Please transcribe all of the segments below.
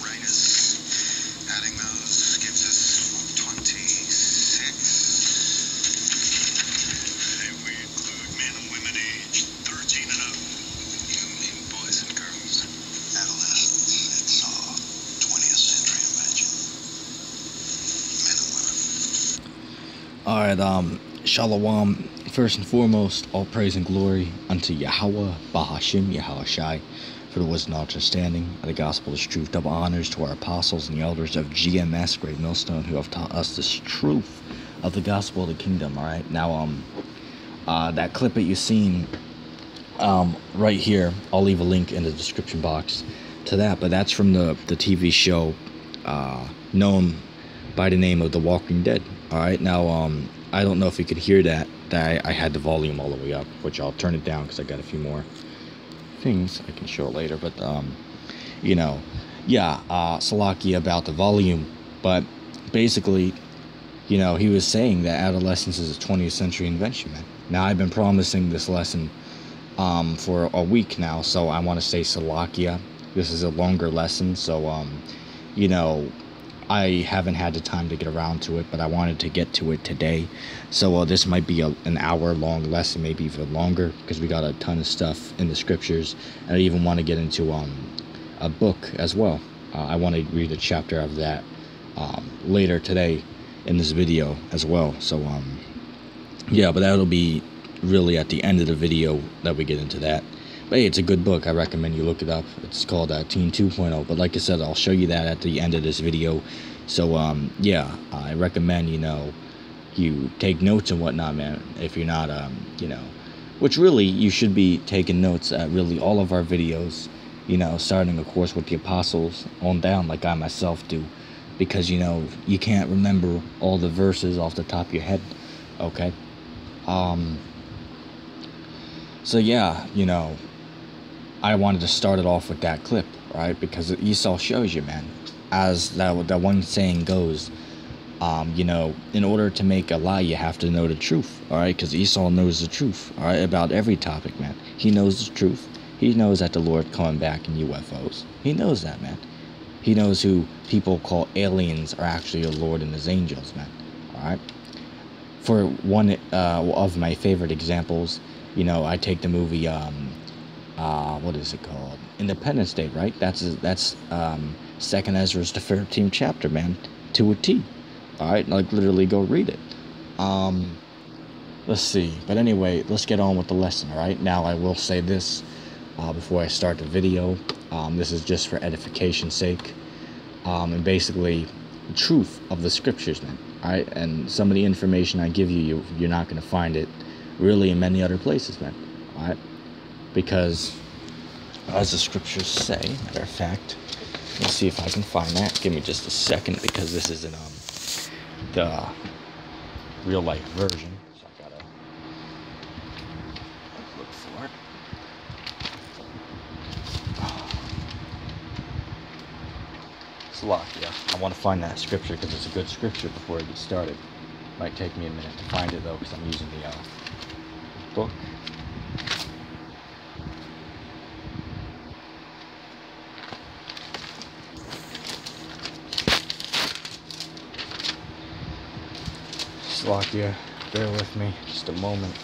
rain is adding those gives us 26. If we include men and women aged 13 and up. You mean boys and girls? Adolescents. It's all 20th century. Men and women. All right, um, Shalom. First and foremost, all praise and glory unto Yahweh, Bahashim, Yahweh Shai, for the wisdom and understanding of the gospel is truth. Double honors to our apostles and the elders of GMS, Great Millstone, who have taught us this truth of the gospel of the kingdom. All right, now, um, uh, that clip that you've seen, um, right here, I'll leave a link in the description box to that, but that's from the the TV show, uh, known by the name of The Walking Dead. All right, now, um, I don't know if you could hear that. That I, I had the volume all the way up, which I'll turn it down because I got a few more things I can show later. But um, you know, yeah, uh, Salaki about the volume, but basically, you know, he was saying that adolescence is a 20th century invention, man. Now I've been promising this lesson um, for a week now, so I want to say Salakia. This is a longer lesson, so um, you know, I haven't had the time to get around to it, but I wanted to get to it today. So uh, this might be a, an hour long lesson, maybe even longer, because we got a ton of stuff in the scriptures, and I even want to get into um, a book as well. Uh, I want to read a chapter of that um, later today in this video as well. So um, yeah, but that'll be really at the end of the video that we get into that. Hey, it's a good book. I recommend you look it up. It's called uh, Teen 2.0. But like I said, I'll show you that at the end of this video. So um, yeah, I recommend you know you take notes and whatnot, man. If you're not um, you know, which really you should be taking notes at really all of our videos. You know, starting of course with the apostles on down, like I myself do, because you know you can't remember all the verses off the top of your head. Okay. Um. So yeah, you know, I wanted to start it off with that clip, right? Because Esau shows you, man. As that that one saying goes, um, you know, in order to make a lie, you have to know the truth, all right? Because Esau knows the truth, all right, about every topic, man. He knows the truth. He knows that the Lord coming back in UFOs. He knows that, man. He knows who people call aliens are actually the Lord and His angels, man. All right. For one uh, of my favorite examples, you know, I take the movie um, uh, what is it called? Independence Day, right? That's that's um, Second Ezra's the thirteenth chapter, man, to a T. All right, like literally go read it. Um, let's see, but anyway, let's get on with the lesson. All right, now I will say this uh, before I start the video. Um, this is just for edification's sake, um, and basically the truth of the scriptures, man. All right, and some of the information I give you, you you're not gonna find it really in many other places, man. All right because as the scriptures say matter of fact let's see if i can find that give me just a second because this isn't um the real life version so i gotta look for it Salakia. I want to find that scripture because it's a good scripture before I get started. Might take me a minute to find it though because I'm using the uh, book. Slovakia, bear with me just a moment.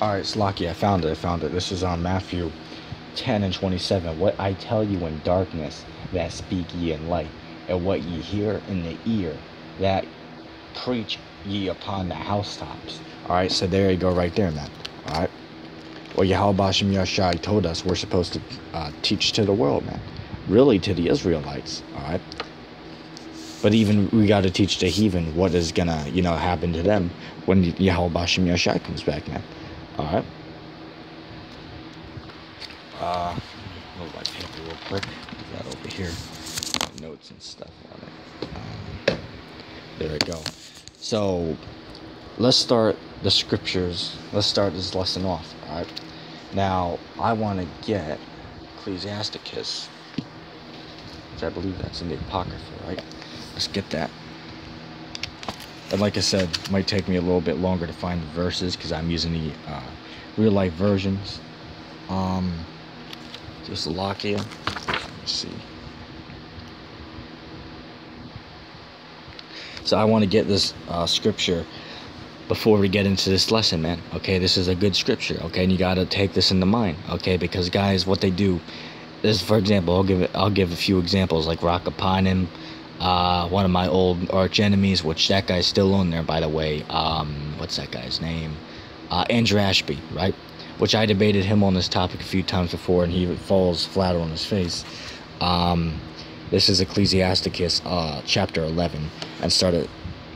Alright, Slocky, I found it. I found it. This is on Matthew 10 and 27. What I tell you in darkness, that speak ye in light, and what ye hear in the ear, that preach ye upon the housetops. Alright, so there you go, right there, man. Alright. Well, Yahweh Bashim Yashai told us we're supposed to uh, teach to the world, man. Really to the Israelites, alright? But even we got to teach the heathen what is gonna, you know, happen to them when Yahweh Bashim Yashai comes back, man. Alright? Uh, move my paper real quick. That over here. Notes and stuff on it. Um, there we go. So, let's start the scriptures. Let's start this lesson off, alright? Now, I want to get Ecclesiasticus, which I believe that's in the Apocrypha, right? Let's get that. and like I said, might take me a little bit longer to find the verses because I'm using the uh, real life versions. Um, just lock here. Let's see. So I want to get this uh, scripture before we get into this lesson, man. Okay, this is a good scripture. Okay, and you gotta take this into mind. Okay, because guys, what they do is, for example, I'll give it. I'll give a few examples like Rakapanim, uh, one of my old arch enemies, which that guy's still on there, by the way. Um, what's that guy's name? Uh, Andrew Ashby, right? Which I debated him on this topic a few times before, and he falls flat on his face. Um, this is Ecclesiasticus, uh, chapter 11, and start at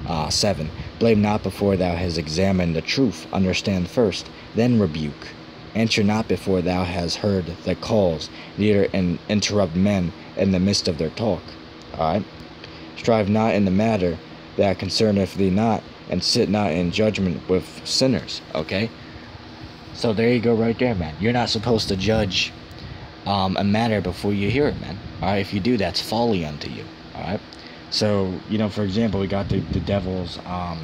uh, 7. Blame not before thou hast examined the truth, understand first, then rebuke. Answer not before thou hast heard the cause, neither in interrupt men in the midst of their talk. Alright? Strive not in the matter that concerneth thee not, and sit not in judgment with sinners. Okay? So there you go, right there, man. You're not supposed to judge um, a matter before you hear it, man. Alright? If you do, that's folly unto you. Alright? So, you know, for example, we got the, the Devils, um,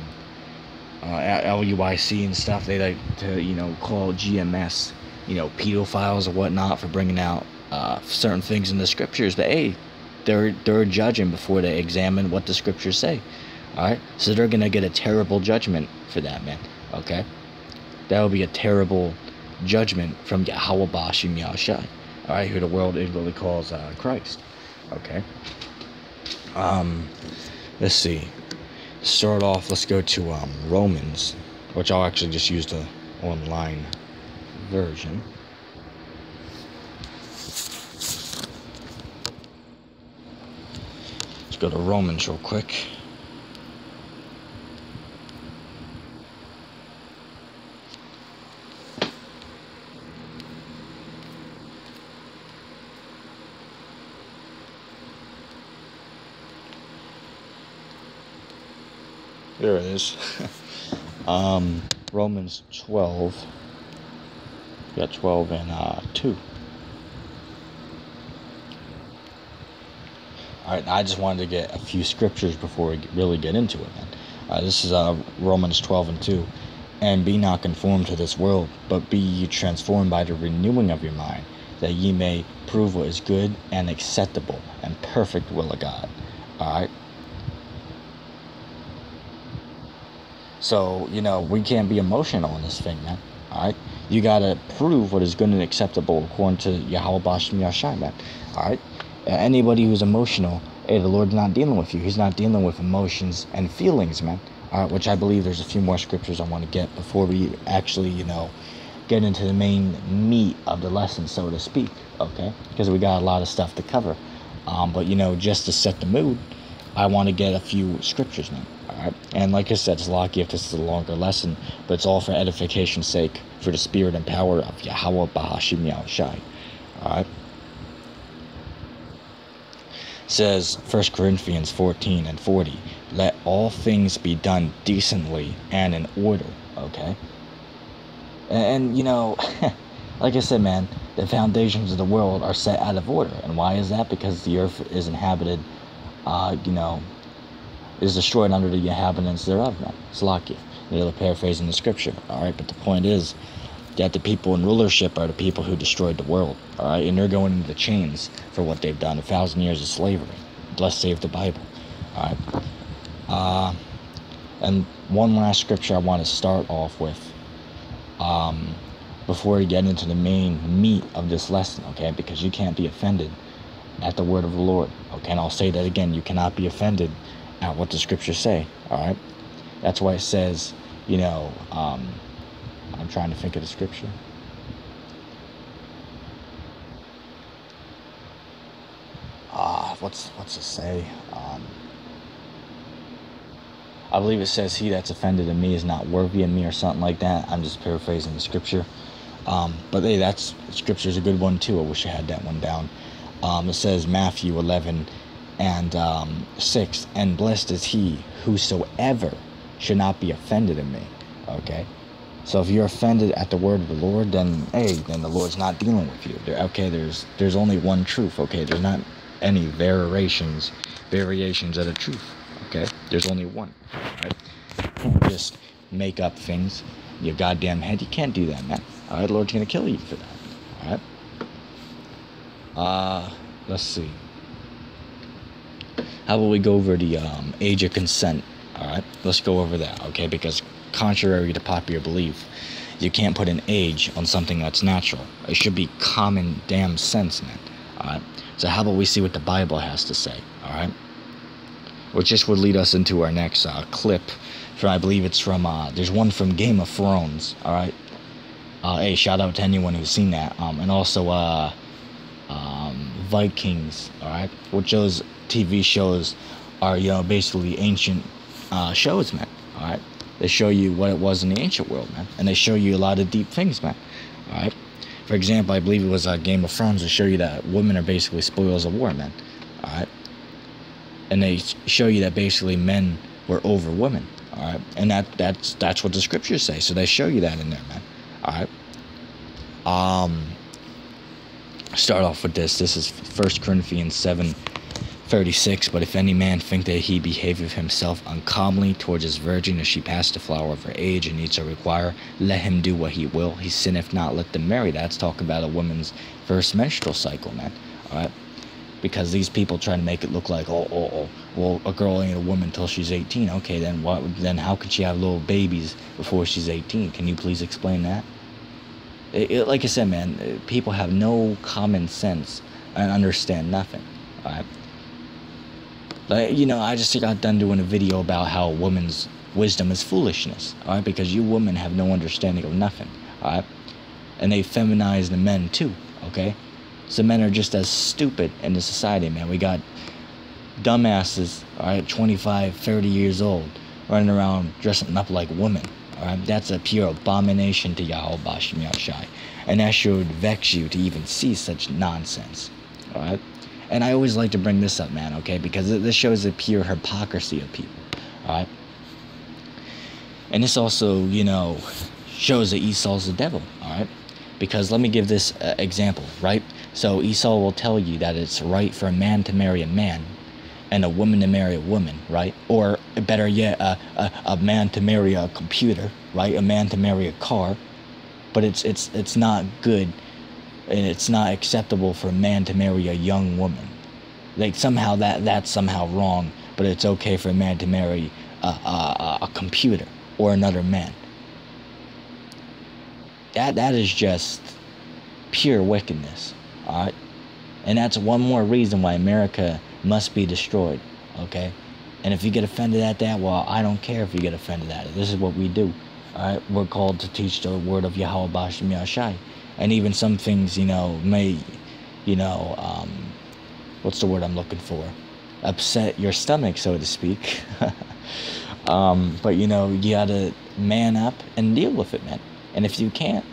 uh, LUIC and stuff. They like to, you know, call GMS, you know, pedophiles or whatnot for bringing out uh, certain things in the scriptures. But hey, they're they're judging before they examine what the scriptures say. All right, so they're gonna get a terrible judgment for that, man. Okay, that will be a terrible judgment from Yahweh. All right, who the world ignorantly calls uh, Christ. Okay. Um, let's see. Start off. Let's go to um, Romans, which I'll actually just use the online version. Let's go to Romans real quick. There it is. um, Romans 12. We Got 12 and uh, 2. Alright, I just wanted to get a few scriptures before we really get into it, man. Uh, this is uh, Romans 12 and 2. And be not conformed to this world, but be ye transformed by the renewing of your mind, that ye may prove what is good and acceptable and perfect will of God. Alright? So, you know, we can't be emotional in this thing, man. Alright? You gotta prove what is good and acceptable according to Yahweh Yashai, man. Alright? Anybody who's emotional, hey, the Lord's not dealing with you. He's not dealing with emotions and feelings, man. Alright, which I believe there's a few more scriptures I want to get before we actually, you know, get into the main meat of the lesson, so to speak. Okay? Because we got a lot of stuff to cover. Um, but, you know, just to set the mood, I want to get a few scriptures, man. Alright? And like I said, it's lucky if this is a longer lesson, but it's all for edification's sake, for the spirit and power of Yahweh Bahashim Yahushai. Alright? says 1 Corinthians 14 and 40, let all things be done decently and in order, okay? And, and you know, like I said, man, the foundations of the world are set out of order. And why is that? Because the earth is inhabited, uh, you know, is destroyed under the inhabitants thereof, man. It's lucky. Nearly paraphrasing the scripture, alright? But the point is that the people in rulership are the people who destroyed the world, alright? And they're going into the chains for what they've done. A thousand years of slavery. Bless save the Bible, alright? Uh, and one last scripture I want to start off with um, before we get into the main meat of this lesson, okay? Because you can't be offended at the word of the Lord, okay? And I'll say that again you cannot be offended at what the scriptures say. All right, that's why it says, you know, um, I'm trying to think of the scripture. Ah, uh, what's what's it say? Um, I believe it says, "He that's offended in me is not worthy of me," or something like that. I'm just paraphrasing the scripture. Um, but hey, that's scripture's a good one too. I wish I had that one down. Um, it says Matthew 11 and um, 6 and blessed is he whosoever should not be offended in me okay so if you're offended at the word of the lord then hey then the lord's not dealing with you there, okay there's there's only one truth okay there's not any variations variations of the truth okay there's only one right can't just make up things. Your goddamn head. You can't do that, man. All right, the Lord's gonna kill you for that. All right. Uh, let's see. How about we go over the um, age of consent? All right, let's go over that. Okay, because contrary to popular belief, you can't put an age on something that's natural. It should be common damn sense, man. All right. So how about we see what the Bible has to say? All right. Which just would lead us into our next uh, clip. From I believe it's from uh, there's one from Game of Thrones. All right. Uh, hey, shout out to anyone who's seen that. Um, and also uh, um, Vikings. All right. Which those TV shows are you know basically ancient uh, shows, man. All right. They show you what it was in the ancient world, man, and they show you a lot of deep things, man. All right. For example, I believe it was a Game of Thrones to show you that women are basically spoils of war, man. All right. And they show you that basically men were over women. All right. And that that's that's what the scriptures say. So they show you that in there, man. All right. Um. Start off with this. This is First Corinthians seven 36 But if any man think that he behaveth himself uncomely towards his virgin, as she passed the flower of her age and needs to require, let him do what he will. He sinneth not, let them marry. That's talking about a woman's first menstrual cycle, man. Alright? Because these people try to make it look like, oh, oh, oh, well, a girl ain't a woman until she's 18. Okay, then what? Then how could she have little babies before she's 18? Can you please explain that? It, it, like I said, man, people have no common sense and understand nothing. Alright? You know, I just got done doing a video about how woman's wisdom is foolishness, alright? Because you women have no understanding of nothing, alright? And they feminize the men too, okay? So men are just as stupid in the society, man. We got dumbasses, alright, 25, 30 years old, running around dressing up like women, alright? That's a pure abomination to Yahweh Bashim. And that should vex you to even see such nonsense, alright? And I always like to bring this up, man, okay? Because this shows the pure hypocrisy of people, alright? And this also, you know, shows that Esau's the devil, alright? Because let me give this uh, example, right? So Esau will tell you that it's right for a man to marry a man and a woman to marry a woman, right? Or better yet, a, a, a man to marry a computer, right? A man to marry a car. But it's it's it's not good and it's not acceptable for a man to marry a young woman. Like somehow that that's somehow wrong, but it's okay for a man to marry a, a, a computer or another man. That that is just pure wickedness. Alright? And that's one more reason why America must be destroyed. Okay? And if you get offended at that, well, I don't care if you get offended at it. This is what we do. Alright? We're called to teach the word of Yahweh Bashim Yashai and even some things you know may you know um, what's the word i'm looking for? Upset your stomach so to speak. Um, but you know you gotta man up and deal with it man. And if you can't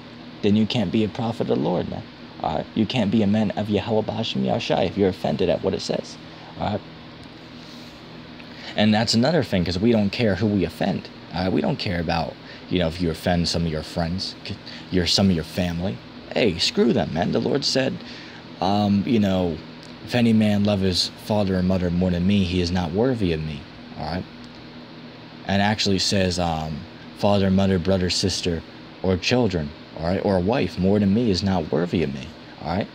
then you can't be a prophet of the lord man. All right? You can't be a man of yahweh bashim yashai if you're offended at what it says. All right? And that's another thing because we don't care who we offend. All right? We don't care about you know if you offend some of your friends your some of your family hey, screw them, man. The Lord said, um, you know, if any man love his father and mother more than me, he is not worthy of me. All right. And actually says, um, father, mother, brother, sister, or children, all right, or a wife more than me is not worthy of me. All right.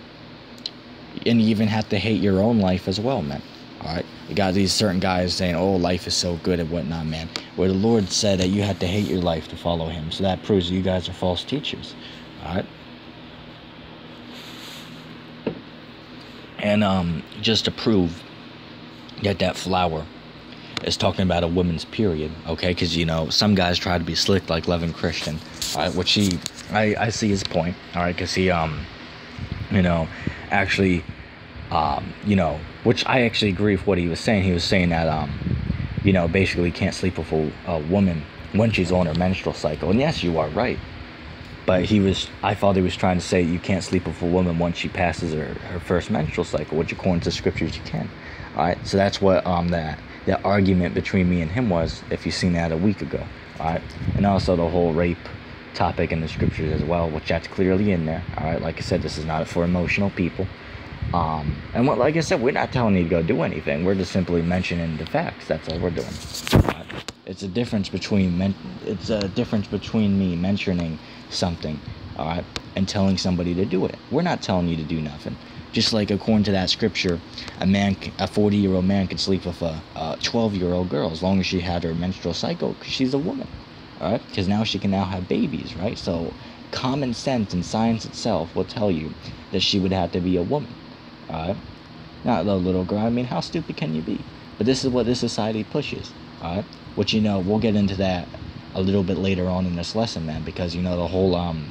And you even have to hate your own life as well, man. All right. You got these certain guys saying, oh, life is so good and whatnot, man. Where the Lord said that you had to hate your life to follow him. So that proves you guys are false teachers. All right. And um, just to prove that that flower is talking about a woman's period, okay? Because you know some guys try to be slick like Levin Christian? Which he, I, I see his point, all right? Because he, um, you know, actually, um, you know, which I actually agree with what he was saying. He was saying that, um, you know, basically can't sleep with a, a woman when she's on her menstrual cycle. And yes, you are right but he was i thought he was trying to say you can't sleep with a woman once she passes her, her first menstrual cycle which according to scriptures you can. All right so that's what um that that argument between me and him was if you seen that a week ago. All right and also the whole rape topic in the scriptures as well which that's clearly in there. All right like i said this is not for emotional people. Um and what like i said we're not telling you to go do anything. We're just simply mentioning the facts. That's all we're doing. It's a difference between men- it's a difference between me mentioning something, all right, and telling somebody to do it. We're not telling you to do nothing. Just like according to that scripture, a man, a 40 year old man could sleep with a 12 year old girl as long as she had her menstrual cycle because she's a woman, all right? Because now she can now have babies, right? So common sense and science itself will tell you that she would have to be a woman, all right? Not a little girl. I mean, how stupid can you be? But this is what this society pushes, all right? Which you know, we'll get into that a little bit later on in this lesson, man, because you know the whole um,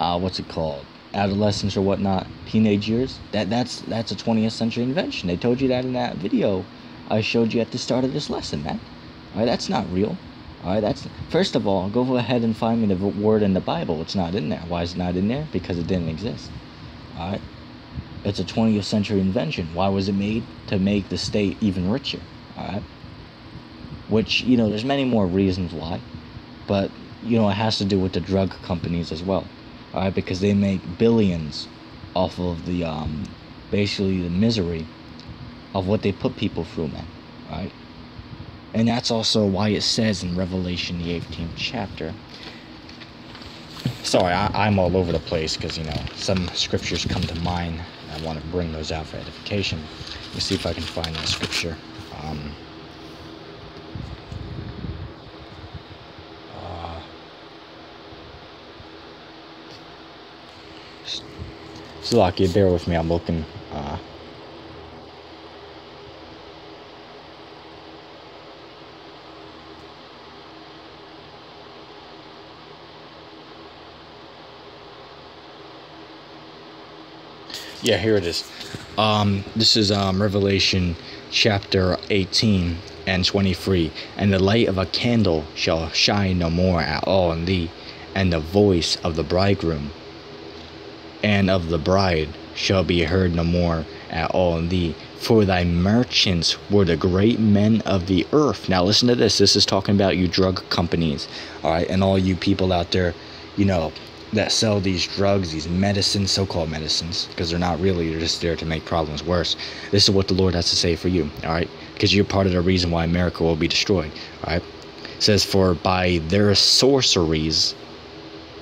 uh, what's it called? Adolescence or whatnot, teenage years. That that's that's a 20th century invention. They told you that in that video I showed you at the start of this lesson, man. All right, that's not real. All right, that's first of all, go ahead and find me the word in the Bible. It's not in there. Why is it not in there? Because it didn't exist. All right. It's a 20th century invention. Why was it made? To make the state even richer. All right. Which, you know, there's many more reasons why. But, you know, it has to do with the drug companies as well. All right. Because they make billions off of the, um, basically the misery of what they put people through, man. All right. And that's also why it says in Revelation, the 18th chapter. Sorry, I, I'm all over the place because, you know, some scriptures come to mind. I want to bring those out for edification. Let me see if I can find that scripture. Um, Slovakia, bear with me. I'm looking. Uh, Yeah, here it is. Um, this is um, Revelation chapter 18 and 23. And the light of a candle shall shine no more at all in thee, and the voice of the bridegroom and of the bride shall be heard no more at all in thee. For thy merchants were the great men of the earth. Now listen to this. This is talking about you drug companies, all right, and all you people out there, you know, that sell these drugs, these medicines, so-called medicines, because they're not really. They're just there to make problems worse. This is what the Lord has to say for you, all right? Because you're part of the reason why America will be destroyed, all right? It says, for by their sorceries,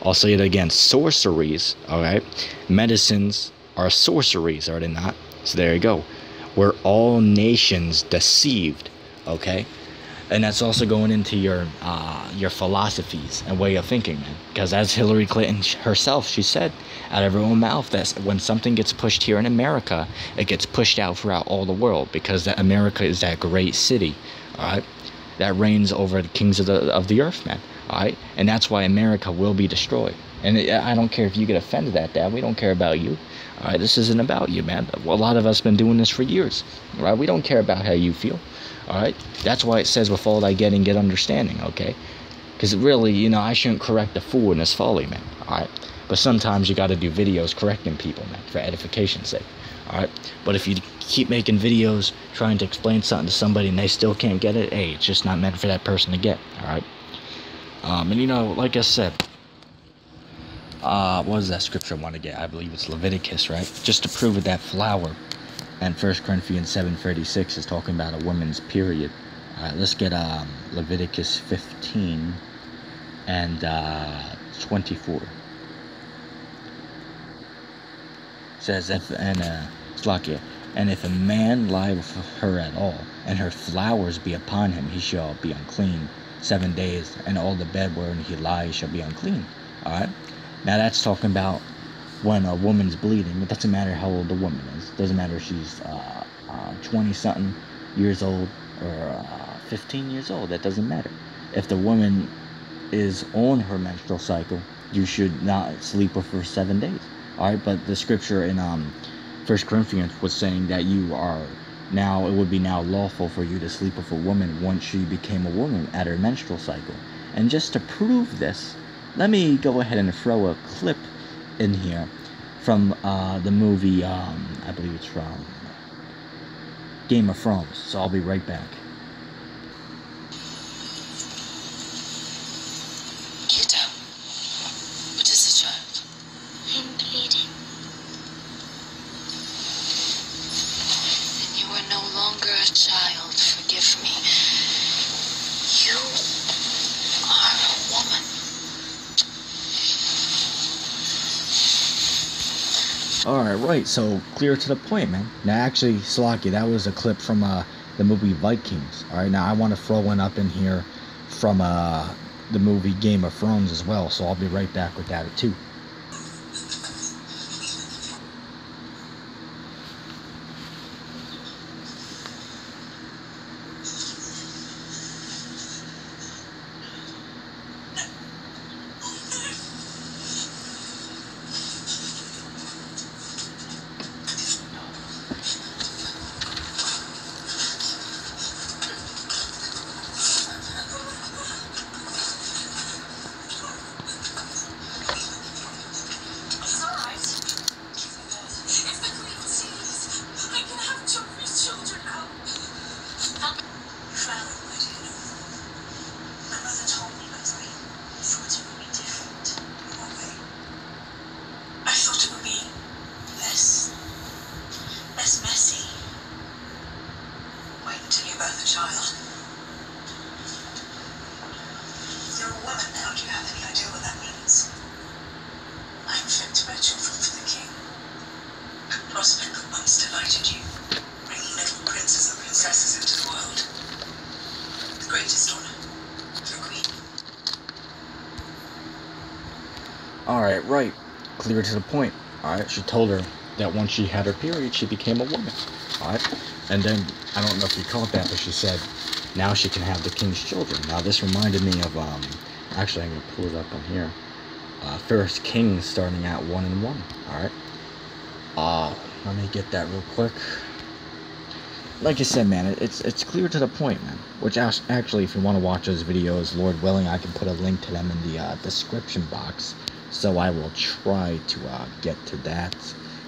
I'll say it again, sorceries, all right? Medicines are sorceries, are they not? So there you go. We're all nations deceived, okay? And that's also going into your uh, your philosophies and way of thinking, man. Because as Hillary Clinton herself, she said out of her own mouth that when something gets pushed here in America, it gets pushed out throughout all the world because America is that great city, all right, that reigns over the kings of the of the earth, man. All right, and that's why America will be destroyed. And I don't care if you get offended at that. We don't care about you. All right, this isn't about you, man. A lot of us been doing this for years. Right, we don't care about how you feel. All right, that's why it says, "With all thy getting, get understanding." Okay, because really, you know, I shouldn't correct the fool in his folly, man. All right, but sometimes you got to do videos correcting people, man, for edification's sake. All right, but if you keep making videos trying to explain something to somebody and they still can't get it, hey, it's just not meant for that person to get. All right. Um, and you know, like I said, uh, what is that scripture I want to get? I believe it's Leviticus, right? Just to prove it, that flower. And First Corinthians seven thirty six is talking about a woman's period. All right, let's get um, Leviticus fifteen and uh, twenty four. Says if and uh, Slakia, and if a man lie with her at all, and her flowers be upon him, he shall be unclean seven days, and all the bed wherein he lies shall be unclean. All right. Now that's talking about when a woman's bleeding. It doesn't matter how old the woman is. It doesn't matter if she's uh, uh, 20 something years old or uh, 15 years old. That doesn't matter. If the woman is on her menstrual cycle, you should not sleep with her seven days. All right. But the scripture in um, First Corinthians was saying that you are now it would be now lawful for you to sleep with a woman once she became a woman at her menstrual cycle. And just to prove this, let me go ahead and throw a clip in here from uh, the movie, um, I believe it's from Game of Thrones. So I'll be right back. Yuta, what is the child? I'm bleeding. You are no longer a child. Forgive me. Alright, right, so clear to the point, man. Now, actually, Slaki, that was a clip from uh, the movie Vikings. Alright, now I want to throw one up in here from uh, the movie Game of Thrones as well, so I'll be right back with that too. Clear to the point. Alright, she told her that once she had her period, she became a woman. Alright? And then, I don't know if you caught that, but she said, now she can have the king's children. Now, this reminded me of, um, actually, I'm to pull it up on here. Uh, First Kings starting at 1 and 1. Alright? Uh, let me get that real quick. Like I said, man, it's it's clear to the point, man. Which actually, if you want to watch those videos, Lord willing, I can put a link to them in the uh, description box. So I will try to uh, get to that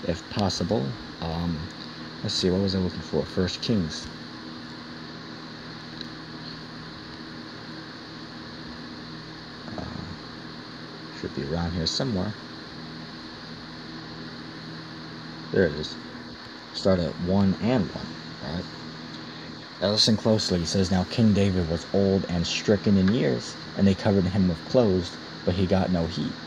if possible. Um, let's see, what was I looking for? First Kings. Uh, should be around here somewhere. There it is. Start at 1 and 1, right? Now listen closely. He says, Now King David was old and stricken in years, and they covered him with clothes, but he got no heat.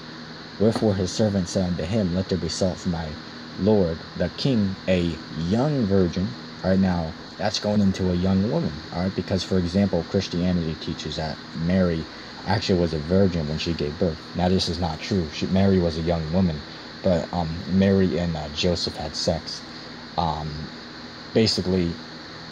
Wherefore his servant said unto him, Let there be salt for my lord, the king, a young virgin. All right, now that's going into a young woman. All right, because for example, Christianity teaches that Mary actually was a virgin when she gave birth. Now this is not true. She, Mary was a young woman, but um, Mary and uh, Joseph had sex. Um, basically,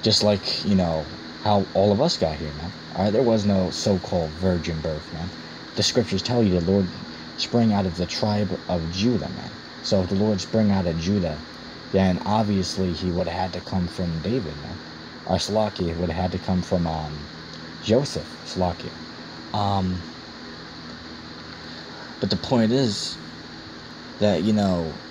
just like you know how all of us got here, man. All right, there was no so-called virgin birth, man. The scriptures tell you the Lord sprang out of the tribe of Judah, man. So if the Lord sprang out of Judah, then obviously he would have had to come from David, man. Or Slakia would have had to come from um, Joseph, Slakia. Um, but the point is that you know,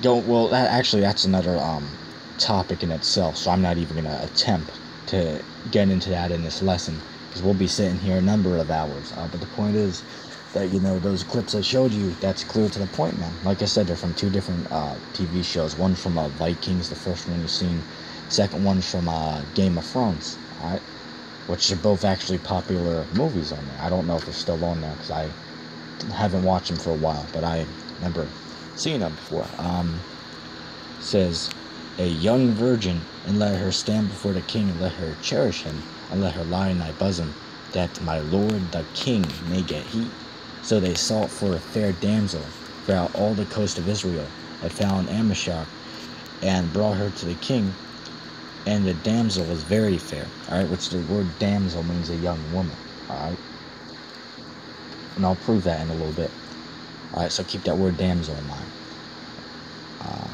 don't well. That actually that's another um topic in itself. So I'm not even gonna attempt to get into that in this lesson because we'll be sitting here a number of hours. Uh, but the point is that you know those clips I showed you. That's clear to the point, man. Like I said, they're from two different uh, TV shows. One from uh, Vikings, the first one you've seen. Second one's from uh, Game of Thrones. All right which are both actually popular movies on there. I don't know if they're still on there because I haven't watched them for a while, but I remember seeing them before. Um, says, a young virgin, and let her stand before the king, and let her cherish him, and let her lie in thy bosom, that my lord the king may get heat. So they sought for a fair damsel throughout all the coast of Israel, and found Abishag, and brought her to the king, and the damsel was very fair. Alright, which the word damsel means a young woman. Alright. And I'll prove that in a little bit. Alright, so keep that word damsel in mind. Uh,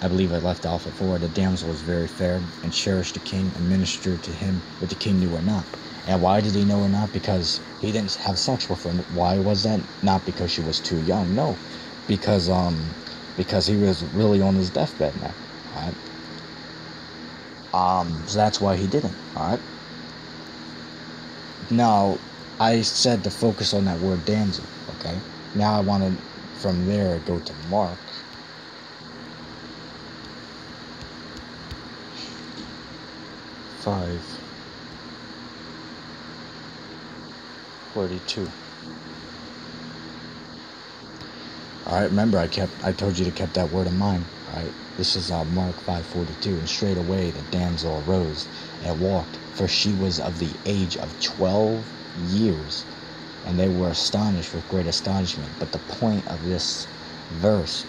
I believe I left off at four. The damsel was very fair and cherished the king and ministered to him, but the king knew her not. And why did he know her not? Because he didn't have sex with her. Why was that? Not because she was too young. No, because um, because he was really on his deathbed now. Alright. Um, so that's why he didn't. Alright. Now, I said to focus on that word damsel. Okay. Now I want to, from there, go to Mark. Five. Forty-two. All right, remember I kept I told you to keep that word in mind. All right, this is uh, Mark 5:42, and straight away the damsel arose and walked, for she was of the age of 12 years, and they were astonished with great astonishment. But the point of this verse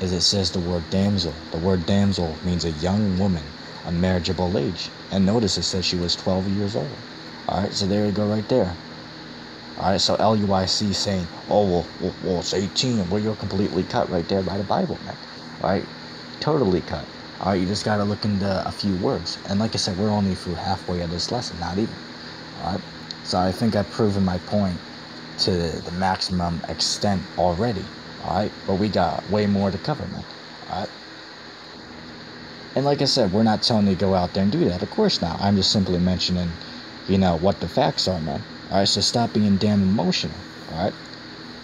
is it says the word damsel. The word damsel means a young woman, a marriageable age, and notice it says she was 12 years old. All right, so there you go right there. All right, so LUIC saying, oh, well, well, well, it's 18. Well, you're completely cut right there by the Bible, man. All right, totally cut. All right, you just got to look into a few words. And like I said, we're only through halfway of this lesson, not even. All right, so I think I've proven my point to the maximum extent already. All right, but we got way more to cover, man. All right. And like I said, we're not telling you to go out there and do that. Of course not. I'm just simply mentioning, you know, what the facts are, man. All right, so stop being damn emotional. All right.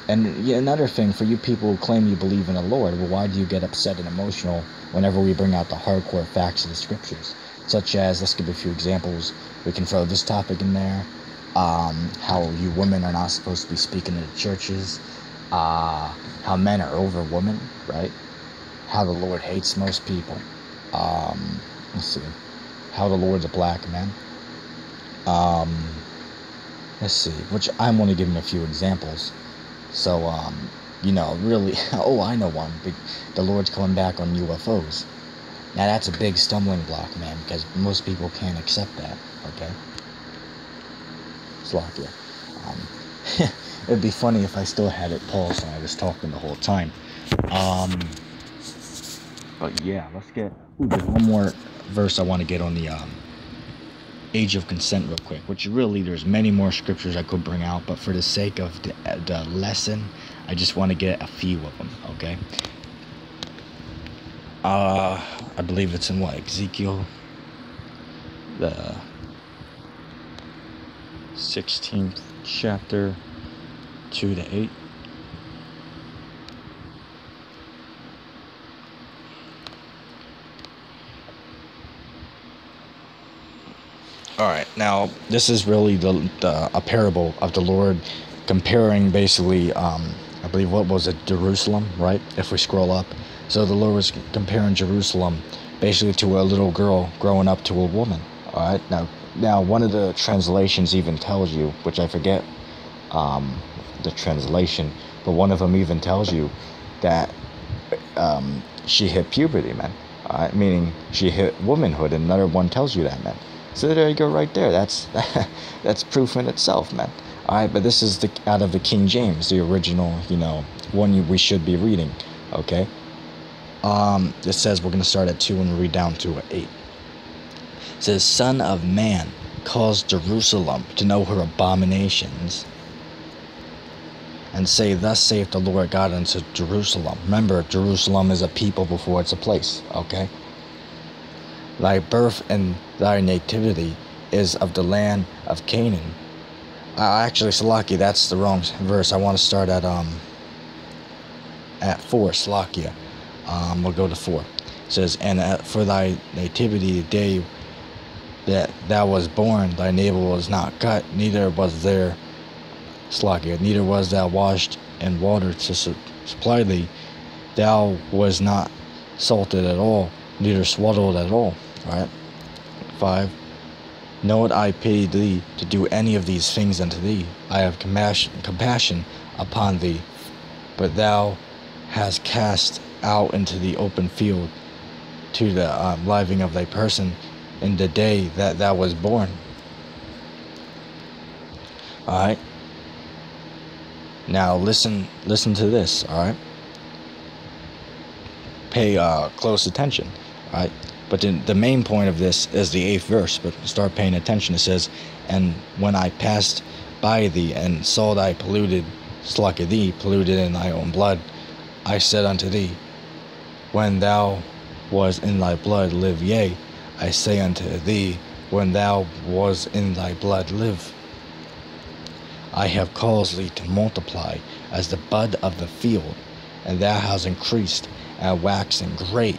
And yeah, another thing for you people who claim you believe in the Lord, well, why do you get upset and emotional whenever we bring out the hardcore facts of the scriptures? Such as, let's give a few examples. We can throw this topic in there. Um, how you women are not supposed to be speaking in the churches. Uh, how men are over women, right? How the Lord hates most people. Um, let's see. How the Lord's a black man. Um, let's see, which I'm only giving a few examples. So, um, you know, really, oh, I know one. The Lord's coming back on UFOs. Now, that's a big stumbling block, man, because most people can't accept that, okay? Slovakia. Um, it'd be funny if I still had it paused and I was talking the whole time. Um, but yeah, let's get. Ooh, there's one more verse I want to get on the um, age of consent real quick which really there's many more scriptures i could bring out but for the sake of the, the lesson i just want to get a few of them okay uh i believe it's in what ezekiel the 16th chapter 2 to 8 All right, now this is really the, the a parable of the Lord comparing basically, um, I believe what was it, Jerusalem, right? If we scroll up, so the Lord was comparing Jerusalem basically to a little girl growing up to a woman. All right, now now one of the translations even tells you, which I forget um, the translation, but one of them even tells you that um, she hit puberty, man. All right, meaning she hit womanhood, and another one tells you that, man. So there you go, right there. That's that's proof in itself, man. All right, but this is the out of the King James, the original, you know, one you, we should be reading. Okay. Um, it says we're gonna start at two and read down to eight. It says, "Son of man, cause Jerusalem to know her abominations." And say, Thus saith the Lord God unto Jerusalem. Remember, Jerusalem is a people before it's a place, okay? Thy birth and thy nativity is of the land of Canaan. Uh, actually, Salakia, that's the wrong verse. I want to start at um at four, Salakia. Um, we'll go to four. It says, and uh, for thy nativity the day that thou was born, thy navel was not cut, neither was there Slakia, neither was thou washed in water to su- supply thee. Thou was not salted at all, neither swaddled at all. Right? 5. Know it I pity thee to do any of these things unto thee. I have compassion, upon thee. But thou hast cast out into the open field to the um, living of thy person in the day that thou was born. Alright? Now listen listen to this, alright? Pay uh, close attention. Alright? But the, main point of this is the eighth verse. But start paying attention. It says, And when I passed by thee and saw thy polluted, sluck of thee, polluted in thy own blood, I said unto thee, When thou was in thy blood, live yea. I say unto thee, When thou was in thy blood, live. I have caused thee to multiply as the bud of the field, and thou hast increased and waxen great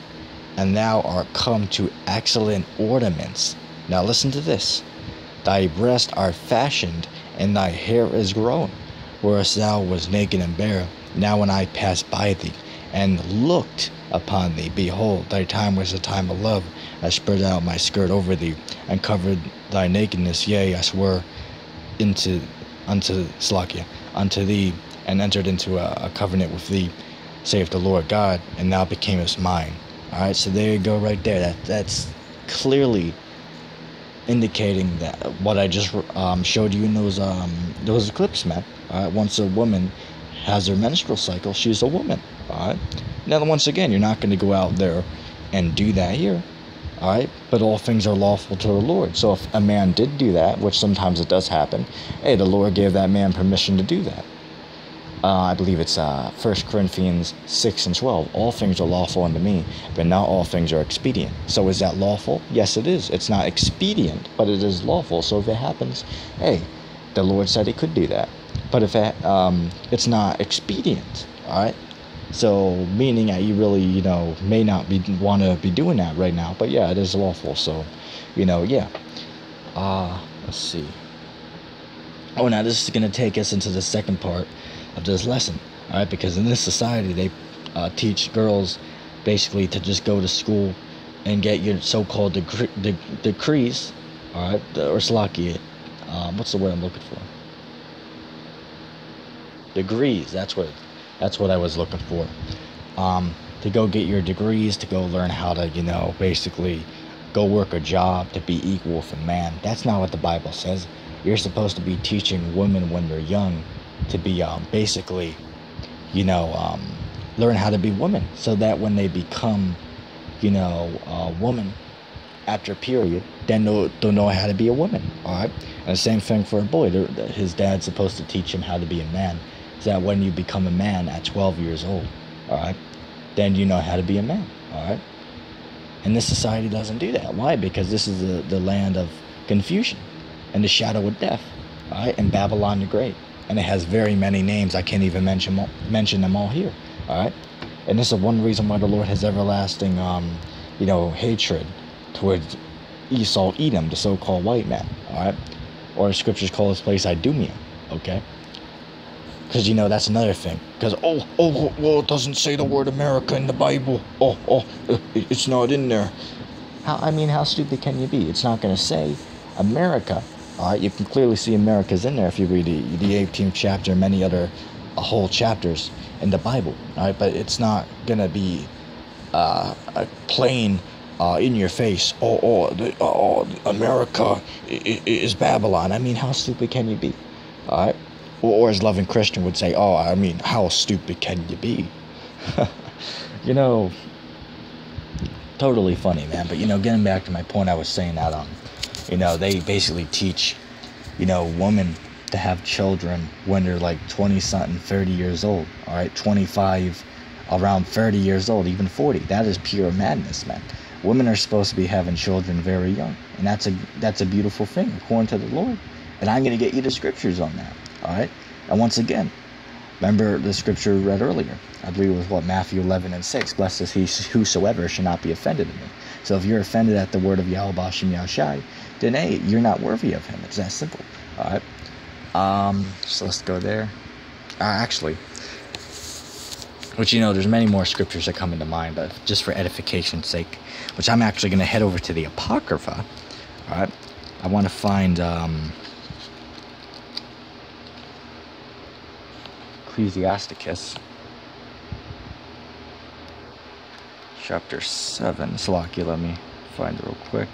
and thou art come to excellent ornaments. Now listen to this. Thy breasts are fashioned, and thy hair is grown. whereas thou was naked and bare. Now when I passed by thee, and looked upon thee, behold, thy time was a time of love. I spread out my skirt over thee, and covered thy nakedness. Yea, I swore into unto Slakia, unto thee, and entered into a, a covenant with thee, saith the Lord God, and thou becamest mine. All right, so there you go, right there. That that's clearly indicating that what I just um, showed you in those um, those clips, man. All right, once a woman has her menstrual cycle, she's a woman. All right. Now, once again, you're not going to go out there and do that here. All right, but all things are lawful to the Lord. So if a man did do that, which sometimes it does happen, hey, the Lord gave that man permission to do that. Uh, I believe it's uh, 1 Corinthians 6 and 12. All things are lawful unto me, but not all things are expedient. So is that lawful? Yes, it is. It's not expedient, but it is lawful. So if it happens, hey, the Lord said he could do that. But if it, um, it's not expedient, all right? So meaning that you really, you know, may not be want to be doing that right now. But yeah, it is lawful. So, you know, yeah. Uh, let's see. Oh, now this is gonna take us into the second part of this lesson. All right, because in this society they uh, teach girls basically to just go to school and get your so-called decre- de- decrees. All right, or slaki. Um, what's the word I'm looking for? Degrees. That's what. That's what I was looking for. Um, to go get your degrees, to go learn how to, you know, basically go work a job to be equal with a man. That's not what the Bible says. You're supposed to be teaching women when they're young to be um, basically, you know, um, learn how to be women so that when they become, you know, a woman after a period, then they'll, they'll know how to be a woman. All right. And the same thing for a boy. His dad's supposed to teach him how to be a man. So that when you become a man at 12 years old, all right, then you know how to be a man. All right. And this society doesn't do that. Why? Because this is the, the land of confusion and the shadow of death. All right. And Babylon the Great. And it has very many names. I can't even mention mention them all here. All right. And this is one reason why the Lord has everlasting, um, you know, hatred towards Esau, Edom, the so-called white man. All right. Or scriptures call this place Idumea. Okay. Because you know that's another thing. Because oh oh well it doesn't say the word America in the Bible. Oh oh it's not in there. How I mean how stupid can you be? It's not going to say America. Right, you can clearly see America's in there if you read the, the 18th chapter and many other uh, whole chapters in the Bible. Right, but it's not going to be uh, a plain uh, in your face. Oh oh the, oh America is Babylon. I mean how stupid can you be? All right or, as loving Christian would say, oh, I mean, how stupid can you be? you know, totally funny, man. But you know, getting back to my point, I was saying that um, you know, they basically teach, you know, women to have children when they're like 20 something, 30 years old. All right, 25, around 30 years old, even 40. That is pure madness, man. Women are supposed to be having children very young, and that's a that's a beautiful thing according to the Lord. And I'm gonna get you the scriptures on that. All right, and once again, remember the scripture read earlier. I believe it was what Matthew 11 and 6. Blessed is he whosoever shall not be offended in me. So if you're offended at the word of Yahweh Bashem Yahushai, then hey, you're not worthy of him. It's that simple. All right. Um. So let's go there. Uh, actually, which you know, there's many more scriptures that come into mind, but just for edification's sake, which I'm actually going to head over to the Apocrypha. All right. I want to find. Um, Ecclesiasticus, chapter 7. Salaki, let me find it real quick.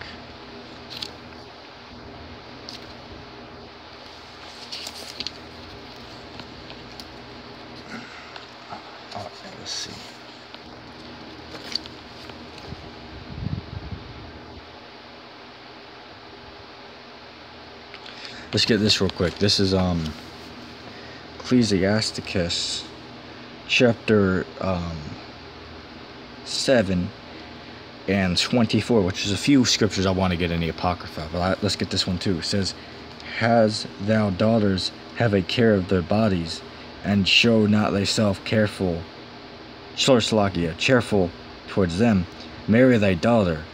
Let's see. Let's get this real quick. This is um Ecclesiasticus chapter um, 7 and 24, which is a few scriptures I want to get in the Apocrypha, but I, let's get this one too. It says, Has thou daughters have a care of their bodies, and show not thyself careful, Slakia, cheerful towards them, marry thy daughter,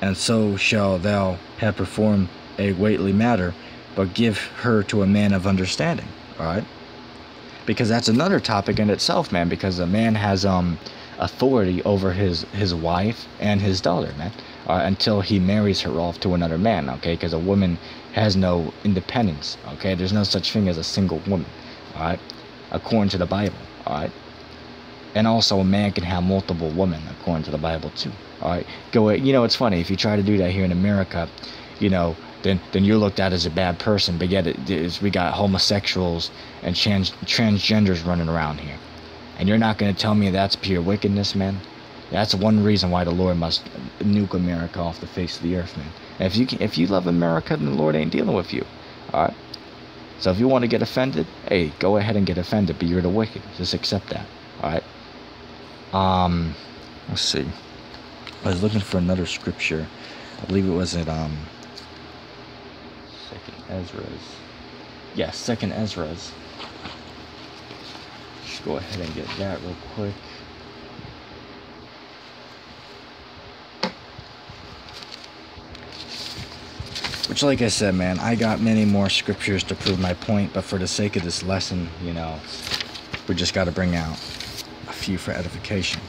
and so shall thou have performed a weighty matter, but give her to a man of understanding. All right. because that's another topic in itself, man. Because a man has um authority over his his wife and his daughter, man, uh, until he marries her off to another man. Okay, because a woman has no independence. Okay, there's no such thing as a single woman. All right, according to the Bible. All right. And also, a man can have multiple women, according to the Bible, too. All right, go. You know, it's funny if you try to do that here in America, you know, then then you're looked at as a bad person. But yet, it is, we got homosexuals and trans transgenders running around here, and you're not going to tell me that's pure wickedness, man. That's one reason why the Lord must nuke America off the face of the earth, man. And if you can, if you love America, then the Lord ain't dealing with you. All right. So if you want to get offended, hey, go ahead and get offended. But you're the wicked. Just accept that. All right. Um, let's see. I was looking for another scripture. I believe it was at um. Second Esdras. Yeah, Second Esdras. Go ahead and get that real quick. Which, like I said, man, I got many more scriptures to prove my point, but for the sake of this lesson, you know, we just got to bring out a few for edification.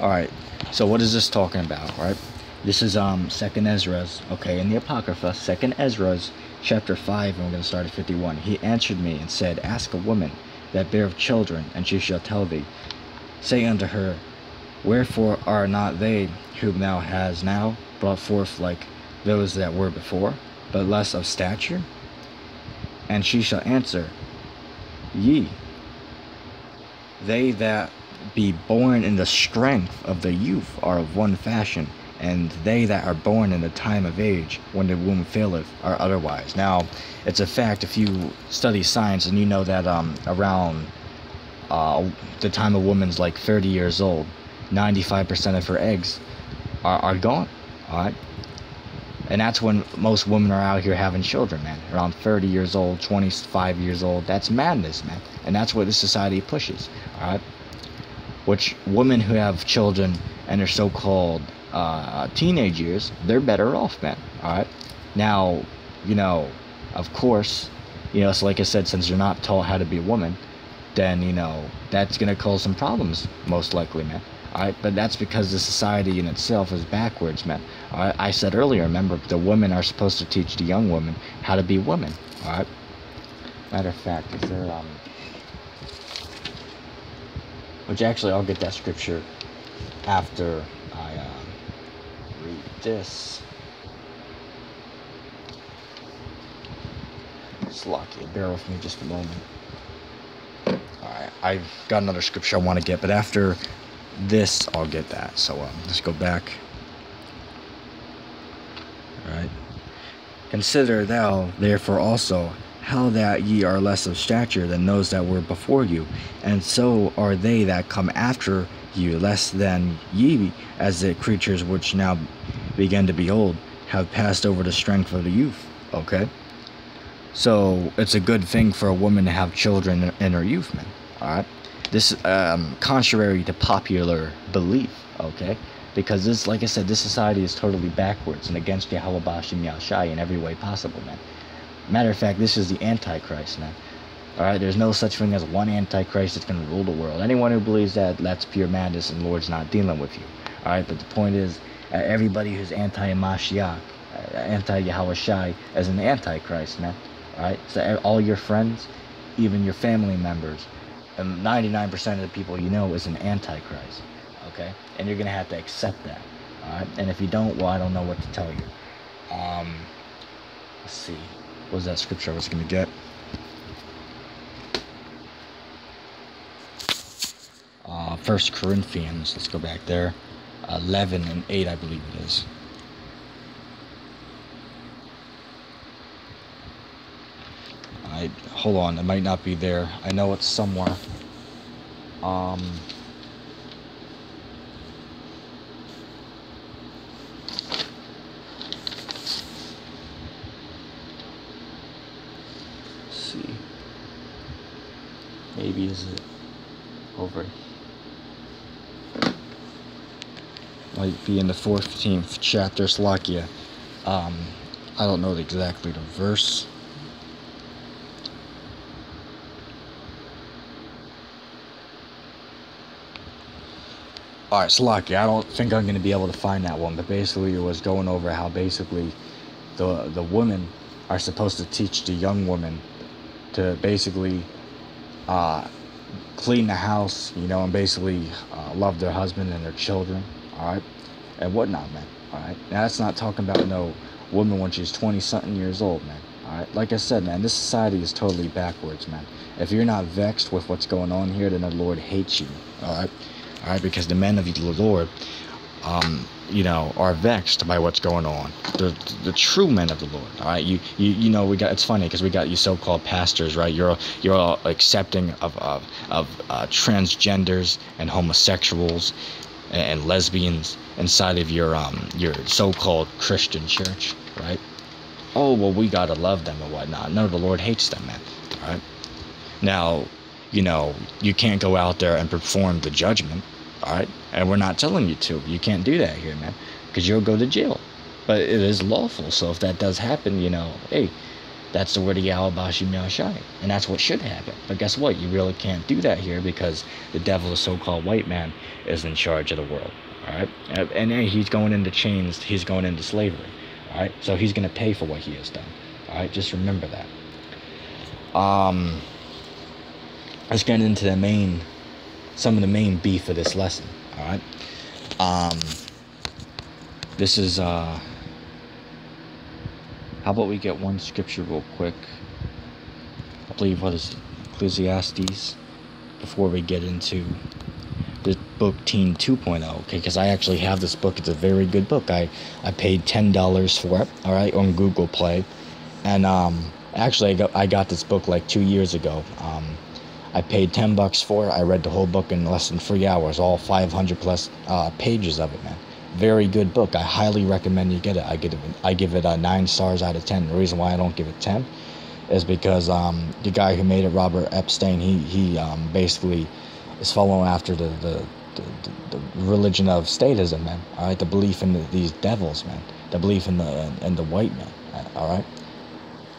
All right. So what is this talking about, right? This is um Second Esdras, okay, in the Apocrypha, Second Esdras, chapter five, and we're gonna start at fifty-one. He answered me and said, Ask a woman that beareth children, and she shall tell thee. Say unto her, Wherefore are not they whom thou hast now brought forth like those that were before, but less of stature? And she shall answer, Ye, they that be born in the strength of the youth are of one fashion, and they that are born in the time of age, when the womb faileth, are otherwise. Now, it's a fact if you study science and you know that um, around uh, the time a woman's like 30 years old, 95% of her eggs are, are gone. All right. And that's when most women are out here having children, man. Around 30 years old, 25 years old. That's madness, man. And that's what this society pushes. All right which women who have children and are so-called uh, teenage years, they're better off, man. All right. Now, you know, of course, you know, so like I said, since you're not taught how to be a woman, then you know that's gonna cause some problems, most likely, man. All right, but that's because the society in itself is backwards, man. All right, I said earlier, remember, the women are supposed to teach the young women how to be women. All right. Matter of fact, is there um which actually I'll get that scripture after this. Slocky, bear with me just a moment. Alright, I've got another scripture I want to get, but after this, I'll get that. So um, let's go back. Alright. Consider thou, therefore, also how that ye are less of stature than those that were before you, and so are they that come after you less than ye, as the creatures which now begin to be old have passed over the strength of the youth. Okay? So it's a good thing for a woman to have children in her youth, man. Alright? This um contrary to popular belief, okay? Because this like I said, this society is totally backwards and against Yahweh Bashim Yahshai in every way possible, man. Matter of fact, this is the Antichrist now. Alright, there's no such thing as one Antichrist that's going to rule the world. Anyone who believes that, that's pure madness and Lord's not dealing with you. Alright, but the point is, uh, everybody who's anti-Mashiach, uh, anti-Yahushai, as an Antichrist, man. Alright, so all your friends, even your family members, and 99% of the people you know is an Antichrist. Okay? And you're going to have to accept that. Alright? And if you don't, well, I don't know what to tell you. Um, let's see what was that scripture I was going to get? Uh, First Corinthians, let's go back there. 11 and 8, I believe it is. I hold on, it might not be there. I know it's somewhere. Um, see. Maybe is it over? might be in the 14th chapter, Slakia. Um, I don't know exactly the verse. Alright, Slakia. I don't think I'm going to be able to find that one, but basically it was going over how basically the, the women are supposed to teach the young women to basically uh, clean the house, you know, and basically uh, love their husband and their children all right, and whatnot, man. All right. Now that's not talking about no woman when she's 20 something years old, man. All right. Like I said, man, this society is totally backwards, man. If you're not vexed with what's going on here, then the Lord hates you. All right. All right. Because the men of the Lord, um, you know, are vexed by what's going on. The the true men of the Lord. All right. You you you know we got. It's funny because we got you so-called pastors, right? You're you're all accepting of of of uh, transgenders and homosexuals and lesbians inside of your um your so-called Christian church, right? Oh well, we gotta love them and whatnot. No, the Lord hates them, man. All right. Now, you know, you can't go out there and perform the judgment, all right? And we're not telling you to. You can't do that here, man, because you'll go to jail. But it is lawful. So if that does happen, you know, hey, that's the word of Yahweh Bashim And that's what should happen. But guess what? You really can't do that here because the devil, the so-called white man, is in charge of the world. All right? And, and he's going into chains. He's going into slavery. All right? So he's going to pay for what he has done. All right? Just remember that. Um, let's get into the main, some of the main beef of this lesson. All right? Um, this is, uh, how about we get one scripture real quick? I believe what is it? Ecclesiastes before we get into the book Teen 2.0. Okay, because I actually have this book. It's a very good book. I I paid ten dollars for it. All right, on Google Play, and um, actually I got I got this book like two years ago. Um, I paid ten bucks for it. I read the whole book in less than three hours, all 500 plus uh, pages of it, man very good book. I highly recommend you get it. I give it I give it a nine stars out of ten. The reason why I don't give it ten is because um, the guy who made it, Robert Epstein, he he um, basically is following after the the, the, the religion of statism, man. All right, the belief in the, these devils, man. The belief in the in the white man. All right.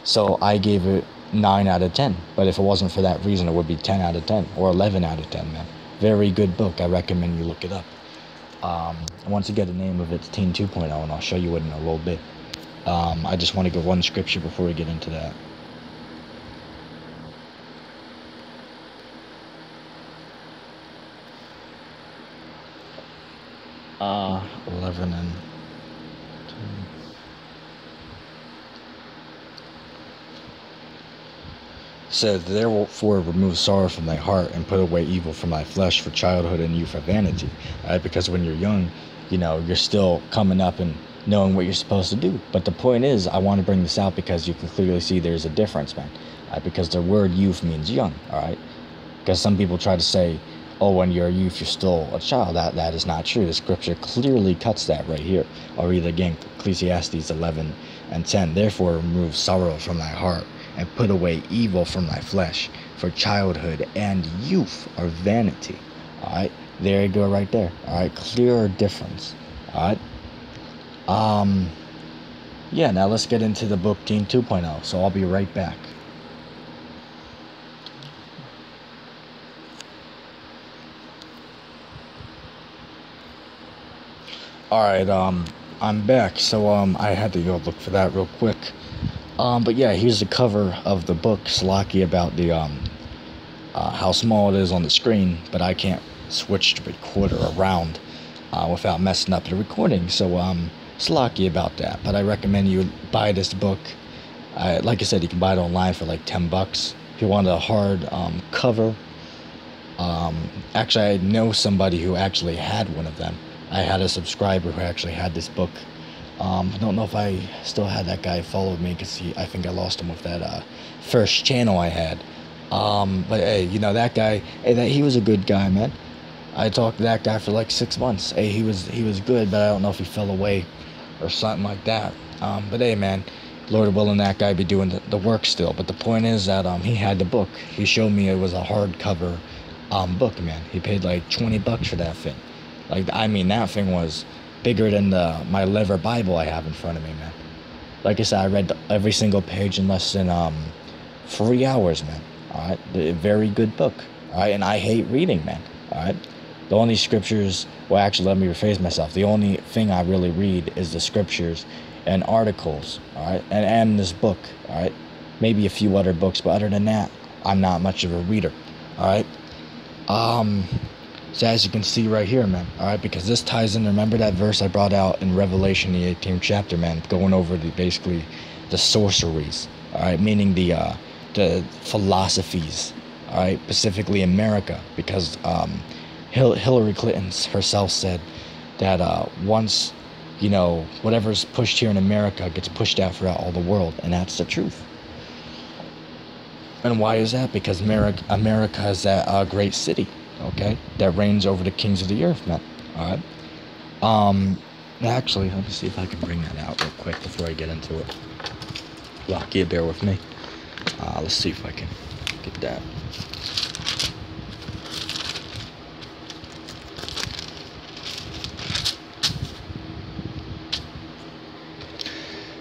So I gave it nine out of ten. But if it wasn't for that reason, it would be ten out of ten or eleven out of ten, man. Very good book. I recommend you look it up. Um, once you get the name of it, it's Teen 2.0, and I'll show you it in a little bit. Um, I just want to give one scripture before we get into that. Uh, 11 and 2. said, Therefore remove sorrow from thy heart and put away evil from thy flesh, for childhood and youth are vanity. Right? Because when you're young, you know, you're still coming up and knowing what you're supposed to do. But the point is, I want to bring this out because you can clearly see there's a difference, man. Right? Because the word youth means young, all right? Because some people try to say, oh, when you're a youth, you're still a child. That That is not true. The scripture clearly cuts that right here. Or read again Ecclesiastes 11 and 10. Therefore remove sorrow from thy heart and put away evil from thy flesh, for childhood and youth are vanity. Alright, there you go right there. Alright, clear difference. Alright. Um yeah, now let's get into the book Teen 2.0. So I'll be right back. Alright, um I'm back. So um I had to go look for that real quick. Um, but yeah, here's the cover of the book, Slaki, about the um, uh, how small it is on the screen, but I can't switch the recorder around uh, without messing up the recording. So um, Slaki about that. But I recommend you buy this book. Uh, like I said, you can buy it online for like 10 bucks. If you want a hard um, cover, um, actually, I know somebody who actually had one of them. I had a subscriber who actually had this book um, I don't know if I still had that guy follow me because I think I lost him with that uh, first channel I had. Um, but hey, you know that guy. Hey, that he was a good guy, man. I talked to that guy for like six months. Hey, he was he was good, but I don't know if he fell away or something like that. Um, but hey, man, Lord willing, that guy be doing the, the work still. But the point is that um, he had the book. He showed me it was a hardcover um, book, man. He paid like 20 bucks for that thing. Like I mean, that thing was bigger than the, my leather Bible I have in front of me, man. Like I said, I read every single page in less than um, three hours, man. All right, very good book. All right, and I hate reading, man. All right, The only scriptures, well, actually, let me rephrase myself. The only thing I really read is the scriptures and articles, all right, and, and this book, all right. Maybe a few other books, but other than that, I'm not much of a reader, all right. Um, so as you can see right here, man, all right, because this ties in. Remember that verse I brought out in Revelation, the 18th chapter, man, going over the basically the sorceries, all right, meaning the uh, the philosophies, all right, specifically America, because um, Hillary Clinton herself said that uh, once, you know, whatever's pushed here in America gets pushed out throughout all the world, and that's the truth. And why is that? Because America, America is that uh, great city, okay, that reigns over the kings of the earth, man. All right. Um, actually, let me see if I can bring that out real quick before I get into it. Yeah, bear with me. Uh, let's see if I can get that.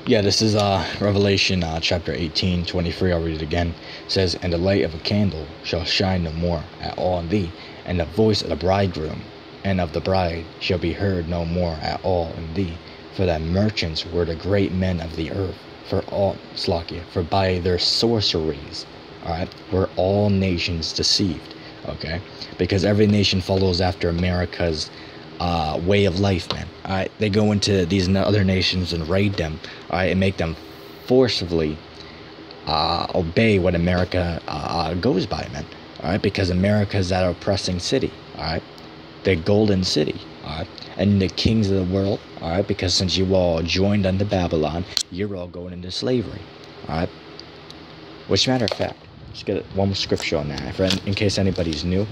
Yeah, this is uh, Revelation uh, chapter 18, 23. I'll read it again. It says, And the light of a candle shall shine no more at all in thee, and the voice of the bridegroom and of the bride shall be heard no more at all in thee. For that merchants were the great men of the earth, for all, Slakia, for by their sorceries, alright, were all nations deceived, okay? Because every nation follows after America's uh, way of life, man. Alright, they go into these other nations and raid them, alright, and make them forcibly uh, obey what America uh, goes by, man. Alright, because America is that oppressing city, alright, the golden city, alright, and the kings of the world, alright, because since you all joined unto Babylon, you're all going into slavery, alright. Which matter of fact, let's get one more scripture on that, in case anybody's new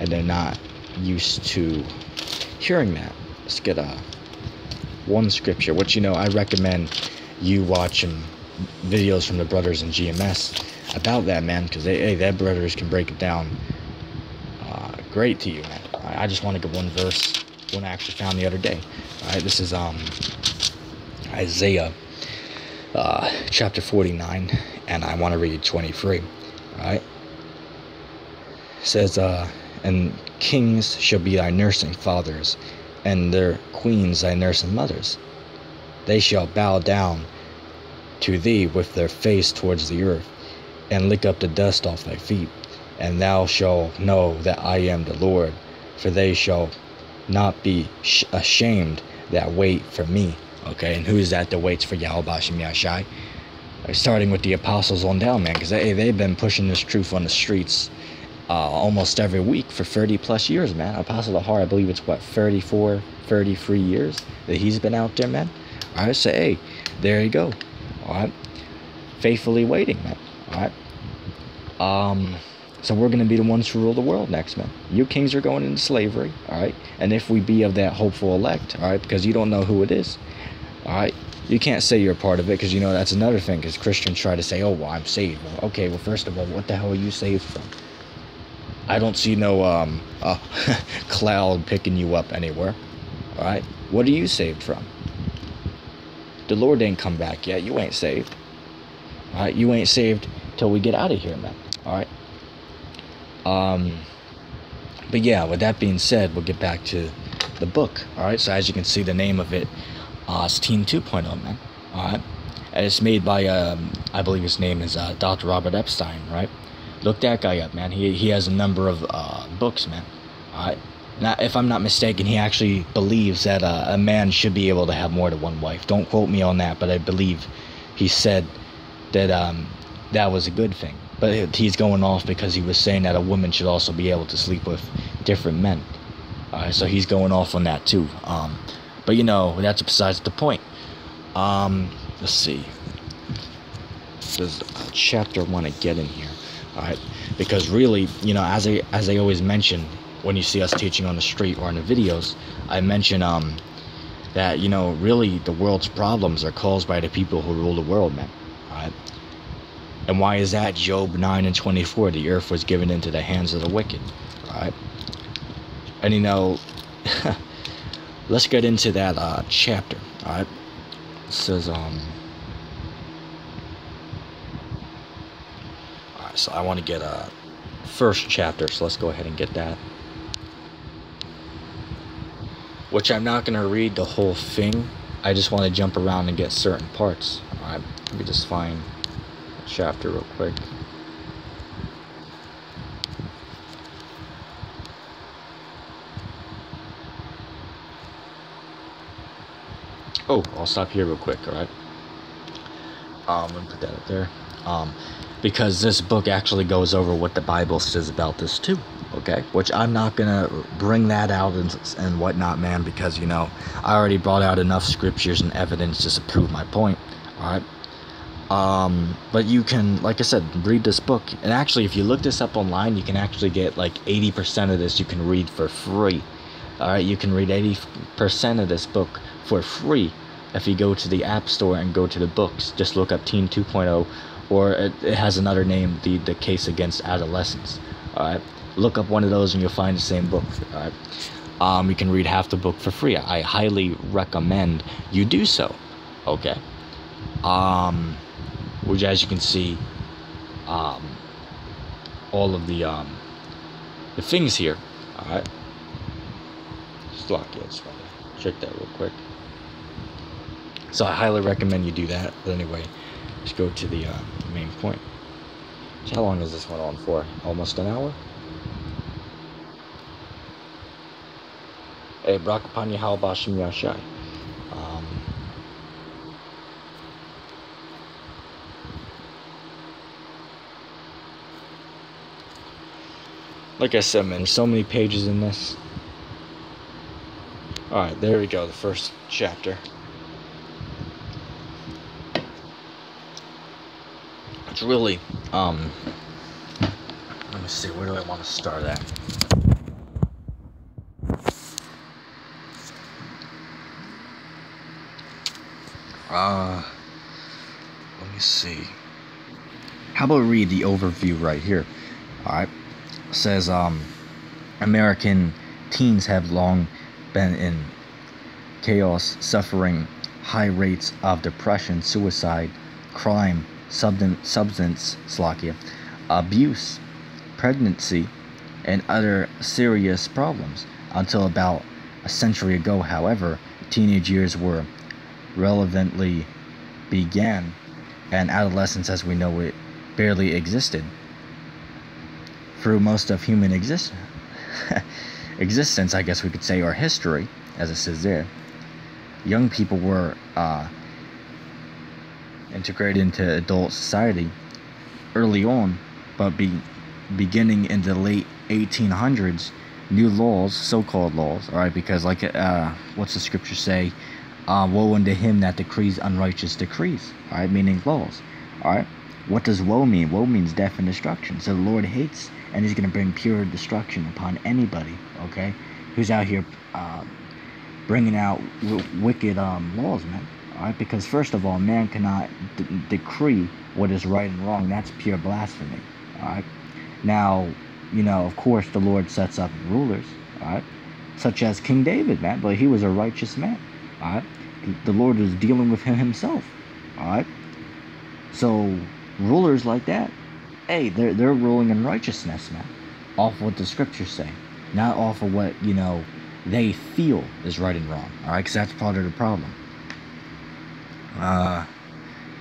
and they're not used to hearing that. Let's get a one scripture, which you know I recommend you watch watching videos from the brothers in GMS about that man, because they hey, their brothers can break it down uh, great to you, man. I, I just want to get one verse, one I actually found the other day. All right, this is um Isaiah uh, chapter 49, and I want to read 23. All right, it says uh, and kings shall be thy nursing fathers, and their queens thy nursing mothers. They shall bow down to thee with their face towards the earth, and lick up the dust off thy feet. And thou shalt know that I am the Lord, for they shall not be sh- ashamed that wait for me. Okay, and who is that that waits for Yahweh Bashem Yashai? Starting with the apostles on down, man, because they, they've been pushing this truth on the streets uh, almost every week for 30 plus years, man. Apostle Lahar, I believe it's what, 34, 33 years that he's been out there, man. I say, hey, there you go. All right. Faithfully waiting, man. All right. Um, so we're going to be the ones who rule the world next, man. You kings are going into slavery, all right? And if we be of that hopeful elect, all right, because you don't know who it is, all right? You can't say you're a part of it because, you know, that's another thing because Christians try to say, oh, well, I'm saved. Well, okay, well, first of all, what the hell are you saved from? I don't see no um, uh, cloud picking you up anywhere. All right, what are you saved from? The Lord ain't come back yet. You ain't saved. All right, you ain't saved till we get out of here, man. All right. Um, but yeah, with that being said, we'll get back to the book. All right. So as you can see, the name of it, uh, Teen 2.0, man. All right. And it's made by, um, I believe his name is uh, Dr. Robert Epstein, right? Look that guy up, man. He, he has a number of uh, books, man. Now, if I'm not mistaken, he actually believes that uh, a man should be able to have more than one wife. Don't quote me on that, but I believe he said that um, that was a good thing. But he's going off because he was saying that a woman should also be able to sleep with different men. Alright, so he's going off on that too. Um, but you know, that's besides the point. Um, let's see. There's a chapter want to get in here. Alright, because really, you know, as I as I always mention when you see us teaching on the street or in the videos, I mention um that you know really the world's problems are caused by the people who rule the world, man. Alright. And why is that? Job 9 and 24. The earth was given into the hands of the wicked. Right? And you know, let's get into that uh, chapter. Alright? It says, um. So I want to get a first chapter, so let's go ahead and get that. which I'm not gonna read the whole thing. I just want to jump around and get certain parts. Alright, let me just find a chapter real quick. Oh, I'll stop here real quick, alright? Um, let me put that up there. Um, because this book actually goes over what the Bible says about this too. Okay, which I'm not gonna bring that out and, and whatnot, man, because you know I already brought out enough scriptures and evidence just to prove my point. All right. Um, but you can, like I said, read this book, and actually, if you look this up online, you can actually get like 80% of this you can read for free. All right, you can read 80% of this book for free if you go to the App Store and go to the books. Just look up Teen 2.0, or it, it has another name, the the Case Against Adolescence. All right, look up one of those and you'll find the same book. All right, um, you can read half the book for free. I highly recommend you do so. Okay, um, which as you can see, um, all of the um, the things here. All right, just lock it. Check that real quick. So I highly recommend you do that. But anyway, let's go to the uh, main point. So how long is this one on for? Almost an hour? Hey, Brakapanya Halbashim Yashai. Um, like I said, man, there's so many pages in this. Alright, there we go, the first chapter. It's really, um, let me see, where do I want to start at? Uh, let me see. How about read the overview right here? Alright. Says, um, American teens have long been in chaos, suffering high rates of depression, suicide, crime, substance, substance Slovakia, abuse, pregnancy, and other serious problems. Until about a century ago, however, teenage years were relevantly began, and adolescence as we know it barely existed. Through most of human exist- existence, I guess we could say, or history, as it says there, young people were uh, integrated into adult society early on, but be, beginning in the late 1800s, new laws, so-called laws, all right, because like uh, what's the scripture say? Uh, woe unto him that decrees unrighteous decrees, all right, meaning laws, all right. What does woe mean? Woe means death and destruction. So the Lord hates, and He's going to bring pure destruction upon anybody, okay, who's out here uh, bringing out w- wicked um, laws, man. Right, because first of all, man cannot d- decree what is right and wrong. That's pure blasphemy. Now, you know, of course, the Lord sets up rulers. Such as King David, man, but he was a righteous man. The Lord was dealing with him himself. So rulers like that, hey, they're they're ruling in righteousness, man, off what the scriptures say, not off of what you know they feel is right and wrong. All right, because that's part of the problem. Uh,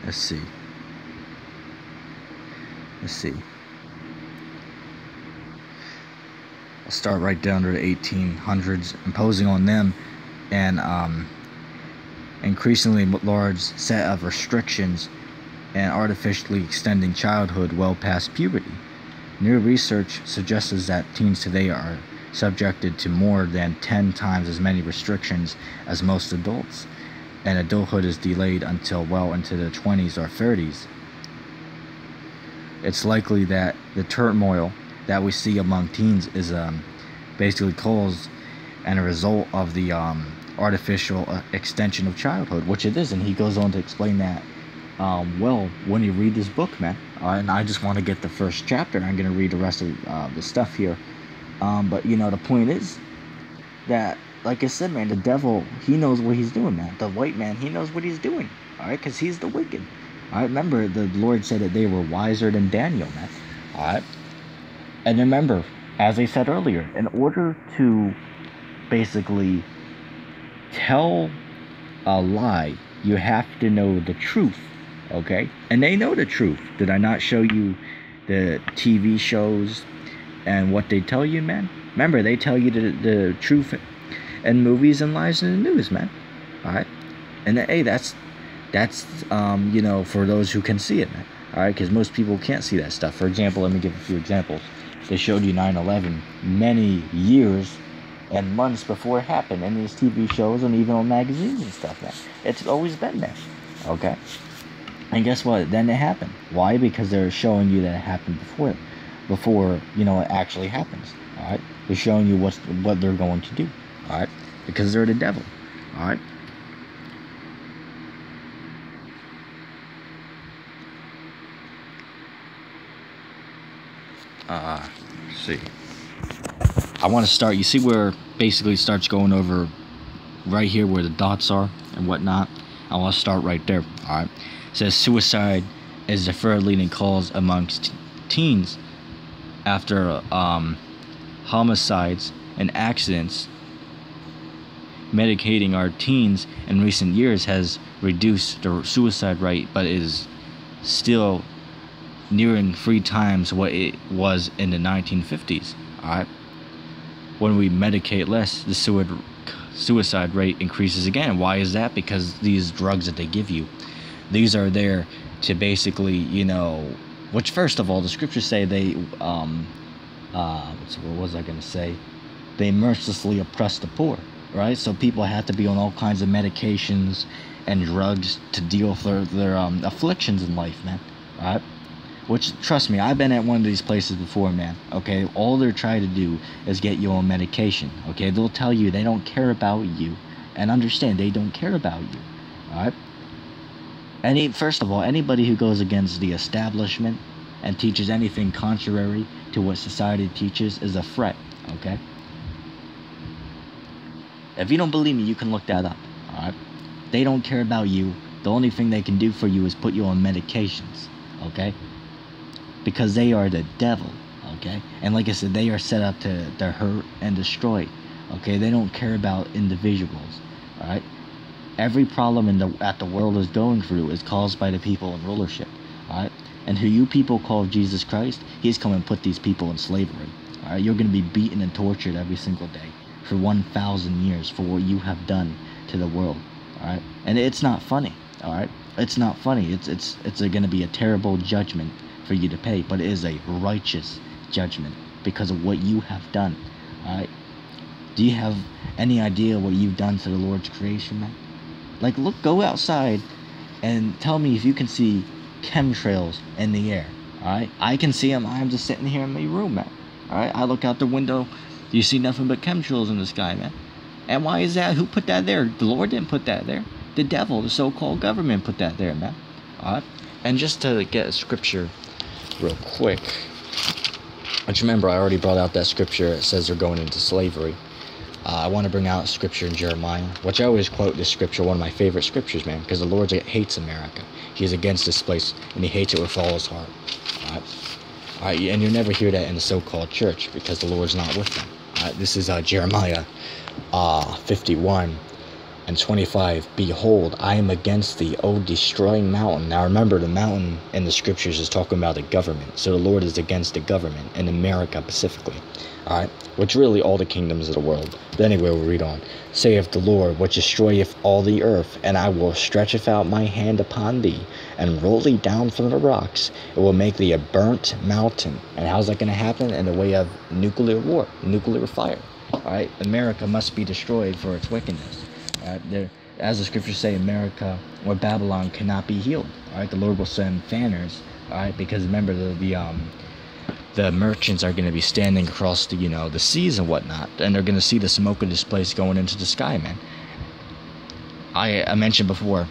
let's see. Let's see. I'll start right down to the 1800s, imposing on them an um, increasingly large set of restrictions and artificially extending childhood well past puberty. New research suggests that teens today are subjected to more than 10 times as many restrictions as most adults, and adulthood is delayed until well into the 20s or 30s. It's likely that the turmoil that we see among teens is um, basically caused and a result of the um, artificial uh, extension of childhood, which it is, and he goes on to explain that um, well when you read this book, man. Uh, and I just want to get the first chapter. I'm gonna read the rest of uh, the stuff here. Um, but you know, the point is that, like I said, man, the devil he knows what he's doing, man. The white man he knows what he's doing. All right, because he's the wicked. I remember the Lord said that they were wiser than Daniel, man. All right, and remember, as I said earlier, in order to basically tell a lie, you have to know the truth. Okay? And they know the truth. Did I not show you the TV shows and what they tell you, man? Remember, they tell you the, the truth in movies and lies in the news, man. All right? And hey, that's that's um, you know for those who can see it, man. All right, because most people can't see that stuff. For example, let me give a few examples. They showed you 9/11 many years and months before it happened in these TV shows and even on magazines and stuff, man. It's always been there. Okay. And guess what? Then it happened. Why? Because they're showing you that it happened before, before you know it actually happens. All right. They're showing you what's what they're going to do. All right. Because they're the devil. All right. Uh, see. I want to start. You see where basically starts going over right here where the dots are and whatnot. I want to start right there. All right. It says suicide is the third leading cause amongst teens after um, homicides and accidents. Medicating our teens in recent years has reduced the suicide rate, but is still nearing three times what it was in the 1950s. Alright? When we medicate less, the suicide suicide rate increases again. Why is that? Because these drugs that they give you, these are there to basically, you know, which first of all, the scriptures say they, um, uh, what was I gonna say? They mercilessly oppress the poor, right? So people have to be on all kinds of medications and drugs to deal with their, their um, afflictions in life, man. Right? Which, trust me, I've been at one of these places before, man. Okay, all they're trying to do is get you on medication. Okay, they'll tell you they don't care about you, and understand they don't care about you. All right. Any first of all, anybody who goes against the establishment and teaches anything contrary to what society teaches is a threat. Okay. If you don't believe me, you can look that up. All right. They don't care about you. The only thing they can do for you is put you on medications. Okay because they are the devil okay and like i said they are set up to, to hurt and destroy okay they don't care about individuals all right every problem in the that the world is going through is caused by the people in rulership all right and who you people call jesus christ he's come and put these people in slavery all right you're going to be beaten and tortured every single day for 1000 years for what you have done to the world all right and it's not funny all right it's not funny it's it's it's going to be a terrible judgment for you to pay, but it is a righteous judgment because of what you have done. Alright? Do you have any idea what you've done to the Lord's creation, man? Like, look, go outside and tell me if you can see chemtrails in the air. Alright? I can see them. I'm just sitting here in my room, man. Alright? I look out the window. You see nothing but chemtrails in the sky, man. And why is that? Who put that there? The Lord didn't put that there. The devil, the so called government, put that there, man. Alright? And just to get a scripture real quick. But remember, I already brought out that scripture. It says they're going into slavery. Uh, I want to bring out scripture in Jeremiah, which I always quote this scripture, one of my favorite scriptures, man, because the Lord hates America. He is against this place, and he hates it with all his heart. All right? All right, and you'll never hear that in the so-called church because the Lord's not with them. This is uh, Jeremiah uh, 51, and 25 Behold, I am against thee, O destroying mountain. Now remember, the mountain in the scriptures is talking about the government. So the Lord is against the government, in America specifically. Alright? Which really all the kingdoms of the world. But anyway, we'll read on. Saith the Lord, which destroyeth all the earth, and I will stretcheth out my hand upon thee, and roll thee down from the rocks. It will make thee a burnt mountain. And how's that going to happen? In the way of nuclear war, nuclear fire. Alright? America must be destroyed for its wickedness. There, as the scriptures say, America or Babylon cannot be healed. All right, the Lord will send fanners. All right, because remember the the um the merchants are going to be standing across the you know the seas and whatnot, and they're going to see the smoke of this place going into the sky, man. I I mentioned before.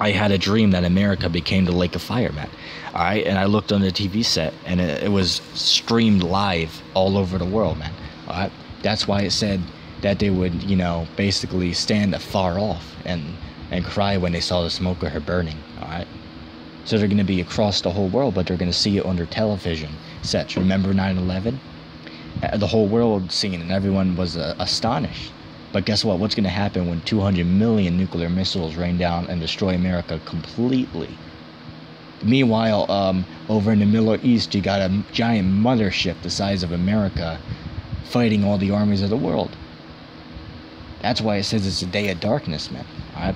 I had a dream that America became the lake of fire, man. All right, and I looked on the TV set, and it, it was streamed live all over the world, man. All right, that's why it said that they would, you know, basically stand afar off and and cry when they saw the smoke of her burning. All right. So they're going to be across the whole world, but they're going to see it on their television sets. Remember 9/11? Uh, the whole world seen, and everyone was uh, astonished. But guess what? What's going to happen when 200 million nuclear missiles rain down and destroy America completely? Meanwhile, um, over in the Middle East, you got a giant mothership the size of America fighting all the armies of the world. That's why it says it's a day of darkness, man. Alright?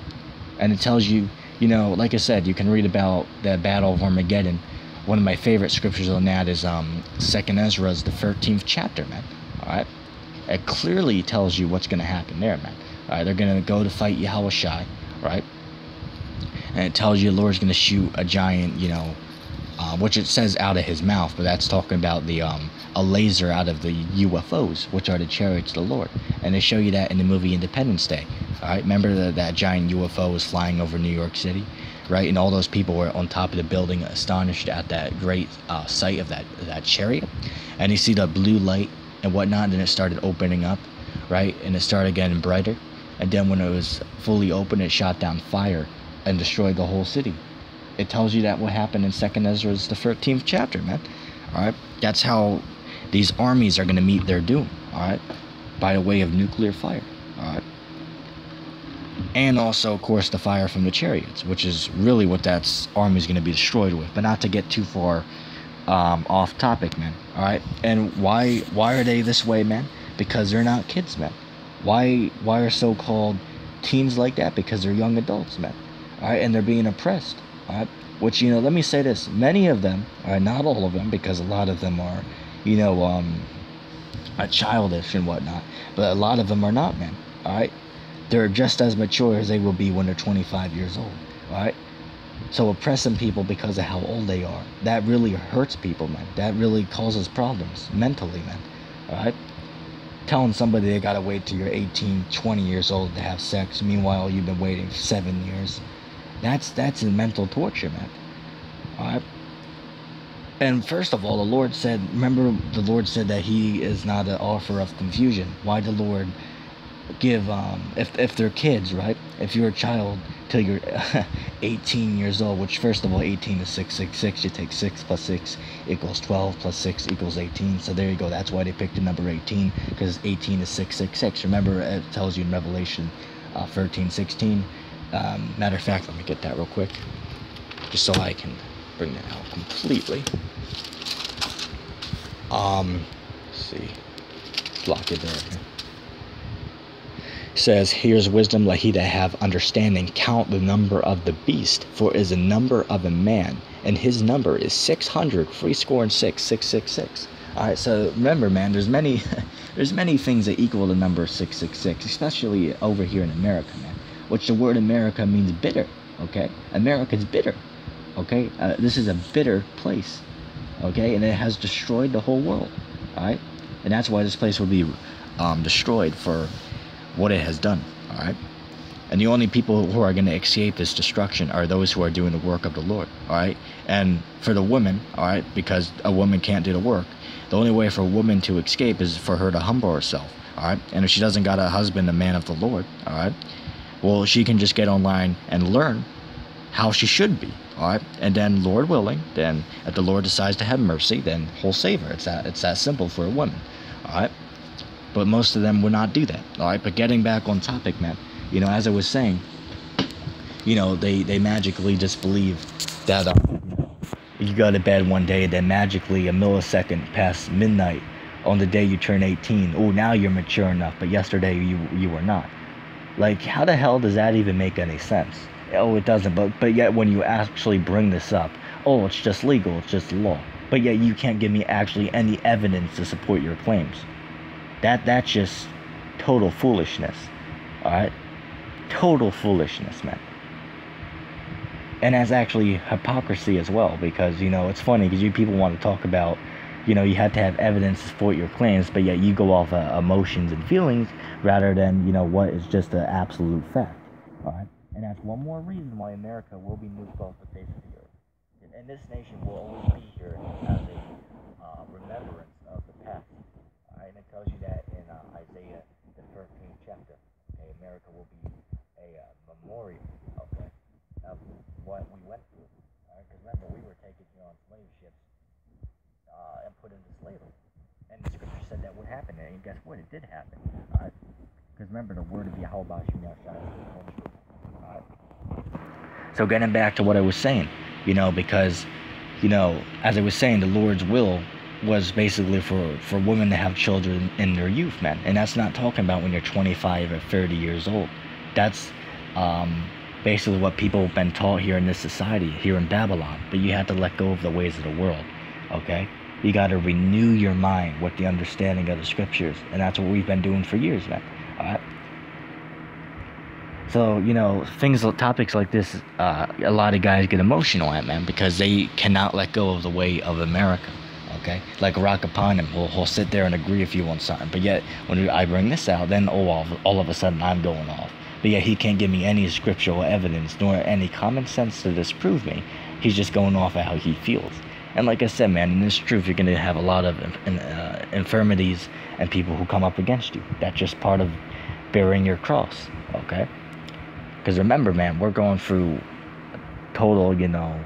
And it tells you, you know, like I said, you can read about the Battle of Armageddon. One of my favorite scriptures on that is um, Second Esdras the 13th chapter, man. Alright? It clearly tells you what's going to happen there, man. Alright, they're going to go to fight Yahweh right? And it tells you the Lord's going to shoot a giant, you know, uh, which it says out of his mouth, but that's talking about the um, a laser out of the UFOs, which are the chariots of the Lord. And they show you that in the movie Independence Day. All right, remember that that giant UFO was flying over New York City, right? And all those people were on top of the building, astonished at that great uh, sight of that that chariot. And you see the blue light and whatnot, and then it started opening up, right? And it started getting brighter. And then when it was fully open, it shot down fire and destroyed the whole city. It tells you that what happened in Second Ezra, Esdras the 13th chapter, man. All right, that's how these armies are going to meet their doom. All right, by the way of nuclear fire. All right, and also, of course, the fire from the chariots, which is really what that army is going to be destroyed with. But not to get too far um, off topic, man. All right, and why why are they this way, man? Because they're not kids, man. Why why are so-called teens like that? Because they're young adults, man. All right, and they're being oppressed. Right, which you know, let me say this: many of them, right, not all of them, because a lot of them are, you know, um, childish and whatnot. But a lot of them are not, man. All right, they're just as mature as they will be when they're 25 years old. All right. So oppressing people because of how old they are, that really hurts people, man. That really causes problems mentally, man. All right. Telling somebody they gotta wait till you're 18, 20 years old to have sex. Meanwhile, you've been waiting seven years. That's that's mental torture, man. All right. And first of all, the Lord said, remember, the Lord said that He is not an author of confusion. Why the Lord give um if if they're kids, right? If you're a child till you're 18 years old, which first of all, 18 is 666. You take 6 plus 6 equals 12 plus 6 equals 18. So there you go. That's why they picked the number 18 because 18 is 666. Remember, it tells you in Revelation uh, 13, 16. Um, matter of fact, let me get that real quick, just so I can bring that out completely. Um, see, block it there. Says, Here's wisdom, that have understanding count the number of the beast, for it is the number of a man, and his number is six hundred, three score and six, six six six. All right, so remember, man, there's many, there's many things that equal the number six six six, especially over here in America, man. Which the word America means bitter. Okay, America's bitter. Okay, uh, this is a bitter place. Okay, and it has destroyed the whole world. All right, and that's why this place will be um, destroyed for what it has done. All right. And the only people who are going to escape this destruction are those who are doing the work of the Lord. All right. And for the woman, all right, because a woman can't do the work, the only way for a woman to escape is for her to humble herself. All right. And if she doesn't got a husband, a man of the Lord, all right, well, she can just get online and learn how she should be. All right. And then, Lord willing, then if the Lord decides to have mercy, then He'll save her. It's that, it's that simple for a woman. All right but most of them would not do that all right but getting back on topic man you know as i was saying you know they they magically just believe that um, you go to bed one day then magically a millisecond past midnight on the day you turn 18 oh now you're mature enough but yesterday you you were not like how the hell does that even make any sense oh it doesn't but but yet when you actually bring this up oh it's just legal it's just law but yet you can't give me actually any evidence to support your claims that that's just total foolishness. All right, total foolishness, man. And that's actually hypocrisy as well, because you know it's funny because you people want to talk about, you know, you have to have evidence to support your claims, but yet you go off uh, emotions and feelings rather than you know what is just an absolute fact. All right, and that's one more reason why America will be nuked off the face of the earth, and, and this nation will always be here as a uh, remembrance of the past. All right, and it tells you that in uh, Isaiah, the 13th chapter. Okay, America will be a uh, memorial, okay, of what we went through. All right, because remember, we were taken here on slave ships uh, and put into slavery. And the scripture said that would happen, and guess what? It did happen. All right. Because remember, the word of Yahweh. So getting back to what I was saying, you know, because, you know, as I was saying, the Lord's will was basically for for women to have children in their youth, man. And that's not talking about when you're 25 or 30 years old. That's um, basically what people have been taught here in this society, here in Babylon. But you have to let go of the ways of the world, okay? You got to renew your mind with the understanding of the scriptures, and that's what we've been doing for years, man. So you know things, topics like this, uh, a lot of guys get emotional at, man, because they cannot let go of the way of America. Okay, like Rock upon him, he'll, he'll sit there and agree with you on something, but yet when I bring this out, then oh, all, all of a sudden I'm going off. But yet he can't give me any scriptural evidence nor any common sense to disprove me. He's just going off of how he feels. And like I said, man, in this truth, you're going to have a lot of uh, infirmities and people who come up against you. That's just part of bearing your cross, okay? Because remember, man, we're going through total, you know,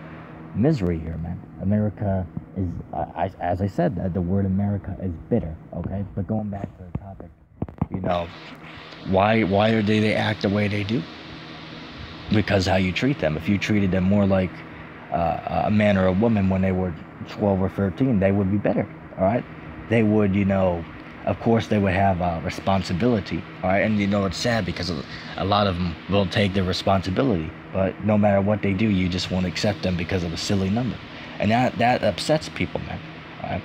misery here, man. America is, uh, as I said, the word America is bitter, okay? But going back to the topic, you know, why why do they act the way they do? Because how you treat them. If you treated them more like uh, a man or a woman when they were 12 or 13, they would be better. All right, they would, you know, of course they would have uh, responsibility. All right, and you know it's sad because a lot of them will take their responsibility, but no matter what they do, you just won't accept them because of a silly number, and that that upsets people, man. All right,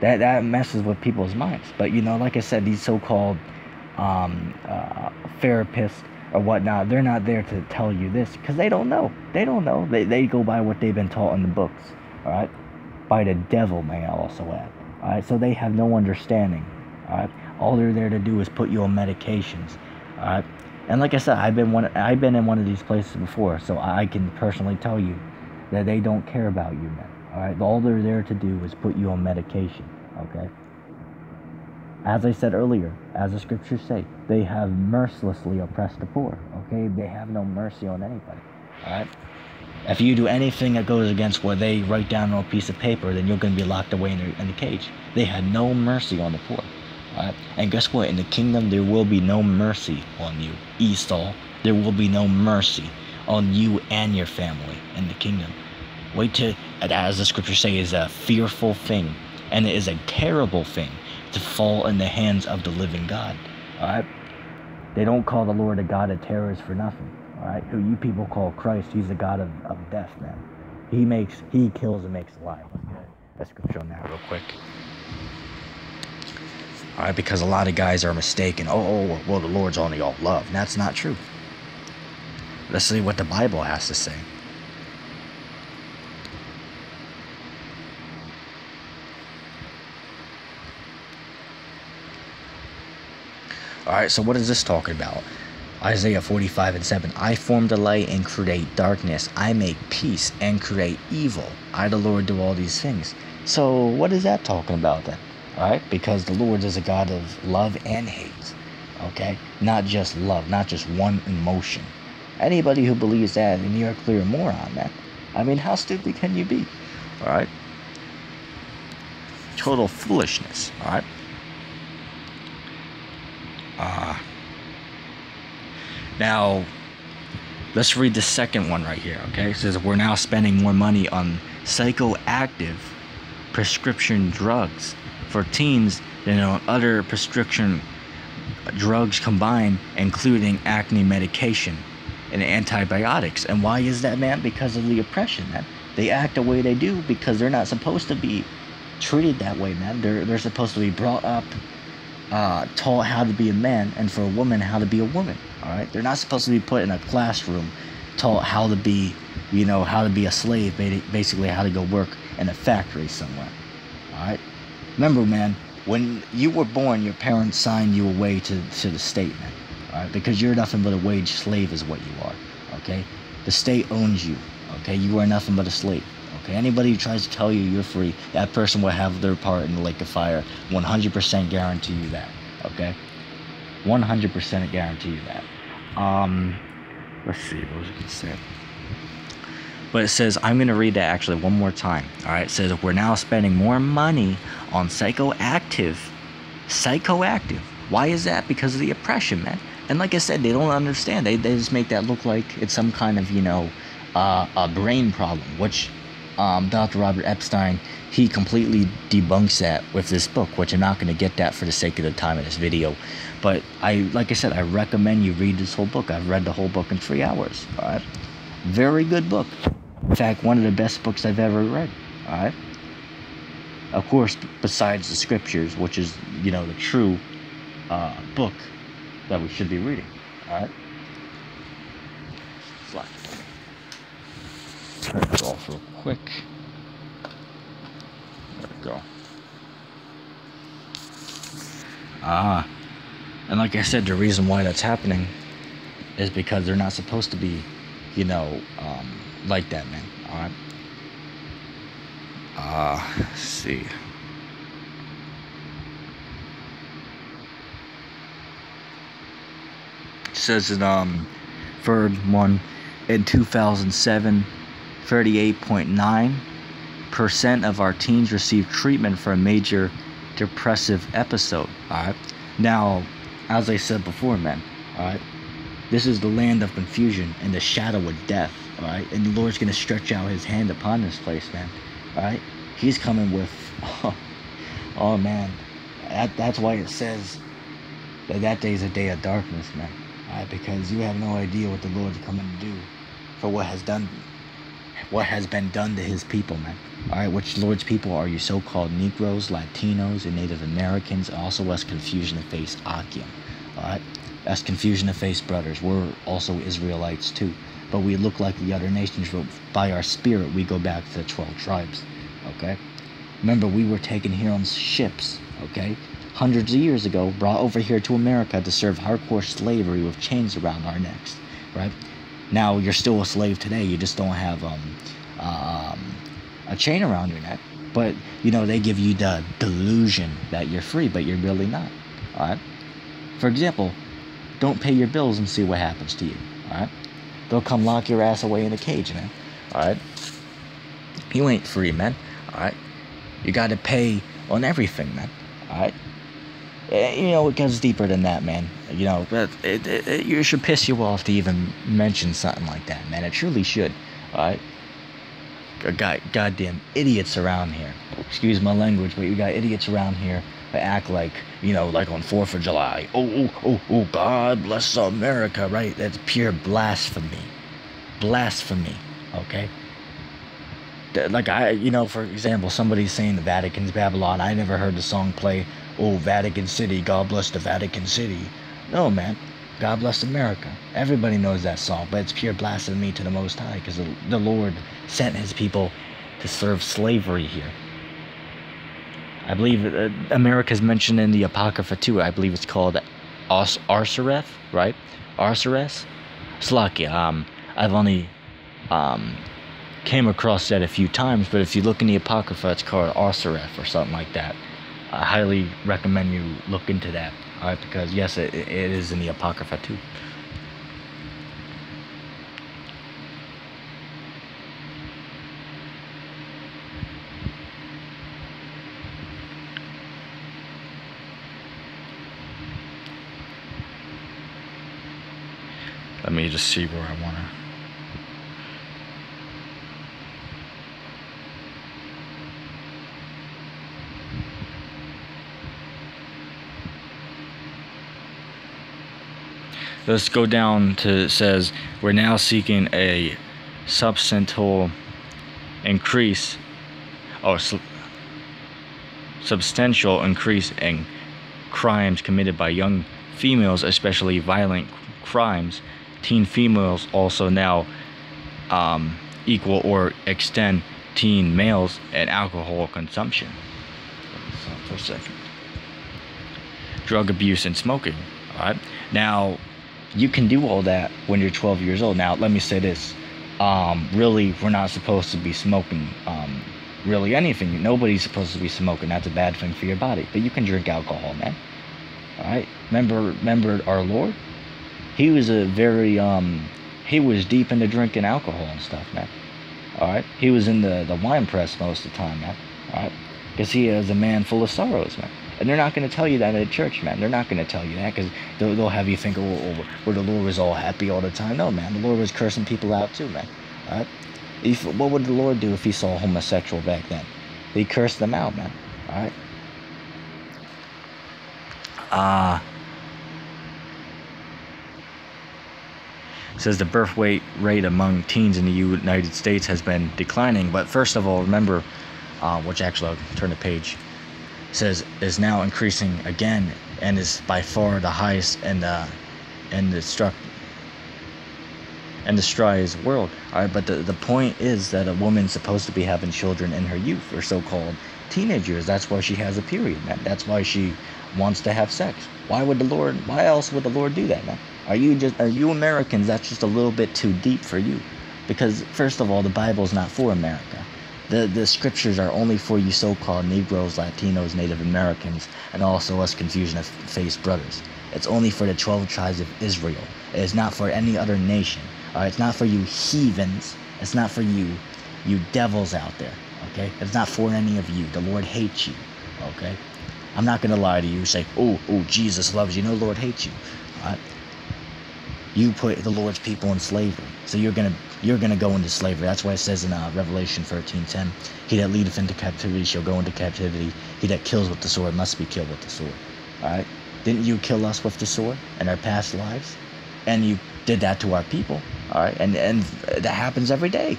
that that messes with people's minds. But you know, like I said, these so-called um, uh, therapists or whatnot, they're not there to tell you this because they don't know. They don't know. They, they go by what they've been taught in the books, all right? By the devil, may I also add. All right, so they have no understanding. All right, all they're there to do is put you on medications. All right, and like I said, I've been one. I've been in one of these places before, so I can personally tell you that they don't care about you, man. All right, all they're there to do is put you on medication. Okay. As I said earlier, as the scriptures say, they have mercilessly oppressed the poor. Okay, they have no mercy on anybody. All right. If you do anything that goes against what they write down on a piece of paper, then you're going to be locked away in the, in the cage. They had no mercy on the poor. Right. And guess what? In the kingdom, there will be no mercy on you, Esau. There will be no mercy on you and your family in the kingdom. Wait till, as the scriptures say, is a fearful thing, and it is a terrible thing to fall in the hands of the living God. All right? They don't call the Lord a God of terrors for nothing. Right? Who you people call Christ, he's the God of, of death, man. He makes, he kills and makes alive. Let's scripture on that real quick. All right, because a lot of guys are mistaken. Oh, oh, well, the Lord's only all love. And that's not true. Let's see what the Bible has to say. All right, so what is this talking about? Isaiah 45 and 7. I form the light and create darkness. I make peace and create evil. I, the Lord, do all these things. So, what is that talking about then? All right, because the Lord is a God of love and hate. Okay, not just love, not just one emotion. Anybody who believes that, then you're a clear moron, man. I mean, how stupid can you be? All right, total foolishness. All right. Uh, now, let's read the second one right here, okay? It says, We're now spending more money on psychoactive prescription drugs for teens than on other prescription drugs combined, including acne medication and antibiotics. And why is that, man? Because of the oppression, man. They act the way they do because they're not supposed to be treated that way, man. They're, they're supposed to be brought up uh, taught how to be a man and for a woman how to be a woman. All right, they're not supposed to be put in a classroom taught how to be, you know, how to be a slave, basically how to go work in a factory somewhere. All right, remember, man, when you were born, your parents signed you away to to the state, man. All right, because you're nothing but a wage slave, is what you are. Okay, the state owns you. Okay, you are nothing but a slave. Anybody who tries to tell you you're free, that person will have their part in the lake of fire. 100% guarantee you that. Okay, 100% guarantee you that. Um, let's see, what was it gonna say? But it says, I'm gonna read that actually one more time. All right, it says we're now spending more money on psychoactive, psychoactive Why is that? Because of the oppression, man. And like I said, they don't understand. They, they just make that look like it's some kind of, you know, uh, a brain problem, which um, Dr. Robert Epstein, he completely debunks that with this book, which I'm not going to get that for the sake of the time of this video. But I, like I said, I recommend you read this whole book. I've read the whole book in three hours. All right, very good book. In fact, one of the best books I've ever read. All right. Of course, besides the scriptures, which is you know the true uh, book that we should be reading. All right. Slide. Turn it off real quick. There we go. Ah. And like I said, the reason why that's happening is because they're not supposed to be, you know, um, like that, man. Alright? Uh, see. It says that, um, Third one in 2007, 38.9% of our teens received treatment for a major depressive episode. Alright? Now, as I said before, man, alright? This is the land of confusion and the shadow of death, alright? And the Lord's gonna stretch out his hand upon this place, man. Alright? He's coming with oh, oh man. That that's why it says that that day is a day of darkness, man. Alright, because you have no idea what the Lord's coming to do for what has done what has been done to his people, man. Alright, which Lord's people are you so called Negroes, Latinos, and Native Americans, also us confusion of face Achim. Alright? Us confusion of face brothers. We're also Israelites too. But we look like the other nations, but by our spirit we go back to the twelve tribes. Okay? Remember, we were taken here on ships, okay? Hundreds of years ago, brought over here to America to serve hardcore slavery with chains around our necks, right? Now you're still a slave today. You just don't have um, um, a chain around your neck. But you know they give you the delusion that you're free, but you're really not. All right. For example, don't pay your bills and see what happens to you. All right. They'll come lock your ass away in a cage, man. All right. You ain't free, man. All right. You got to pay on everything, man. All right. Eh, you know, it goes deeper than that, man. You know, but it, it, it, you should piss you off to even mention something like that, man. It truly should. All right. Got goddamn idiots around here. Excuse my language, but you got idiots around here that act like, you know, like on Fourth of July. Oh, oh, oh, oh, God bless America, right? That's pure blasphemy. Blasphemy. Okay like I, you know, for example, somebody's saying the Vatican's Babylon. I never heard the song play, "Oh Vatican City, God bless the Vatican City." No, man, God bless America. Everybody knows that song, but it's pure blasphemy to the Most High because the, the Lord sent His people to serve slavery here. I believe uh, America's mentioned in the Apocrypha too. I believe it's called Ars- Arsareth, right? Arsareth. Slakia. Um, I've only um, came across that a few times, but if you look in the Apocrypha, it's called Arsareth or something like that. I highly recommend you look into that, alright, because yes, it, it is in the Apocrypha too. Let me just see where I want to. Let's go down to it says we're now seeking a substantial increase or su- substantial increase in crimes committed by young females especially violent crimes. Teen females also now um, equal or extend teen males and alcohol consumption. For a second. Drug abuse and smoking all right? Now you can do all that when you're 12 years old. Now, let me say this. Um, really, we're not supposed to be smoking um, really anything. Nobody's supposed to be smoking. That's a bad thing for your body. But you can drink alcohol, man. All right. Remember, remember our Lord. He was a very um, he was deep into drinking alcohol and stuff, man. All right. He was in the the wine press most of the time, man. All right. Because he is a man full of sorrows, man. And they're not going to tell you that in at church, man. They're not going to tell you that because they'll, they'll have you think, oh, oh, where the Lord was all happy all the time. No, man. The Lord was cursing people out too, man. All right? If, what would the Lord do if he saw a homosexual back then? He cursed them out, man. All right? Uh, says the birth weight rate among teens in the United States has been declining. But first of all, remember, uh, which actually I'll turn the page, says is now increasing again and is by far the highest in the in the struck industrialized world. All right, but the, the point is that a woman's supposed to be having children in her youth or so-called teenage years. That's why she has a period, man. That's why she wants to have sex. Why would the Lord? Why else would the Lord do that, man? Are you just are you Americans? That's just a little bit too deep for you, because first of all, the Bible's not for America. The the scriptures are only for you so-called Negroes, Latinos, Native Americans, and also us confusion of faced brothers. It's only for the 12 tribes of Israel. It is not for any other nation. It's not for you heathens. It's not for you, you devils out there. Okay, it's not for any of you. The Lord hates you. Okay, I'm not gonna lie to you. Say, oh, oh, Jesus loves you. No, Lord hates you. Right you put the Lord's people in slavery. So you're gonna you're gonna go into slavery. That's why it says in uh, Revelation 13:10, "He that leadeth into captivity shall go into captivity. He that kills with the sword must be killed with the sword." All right? Didn't you kill us with the sword in our past lives? And you did that to our people. All right? And and that happens every day.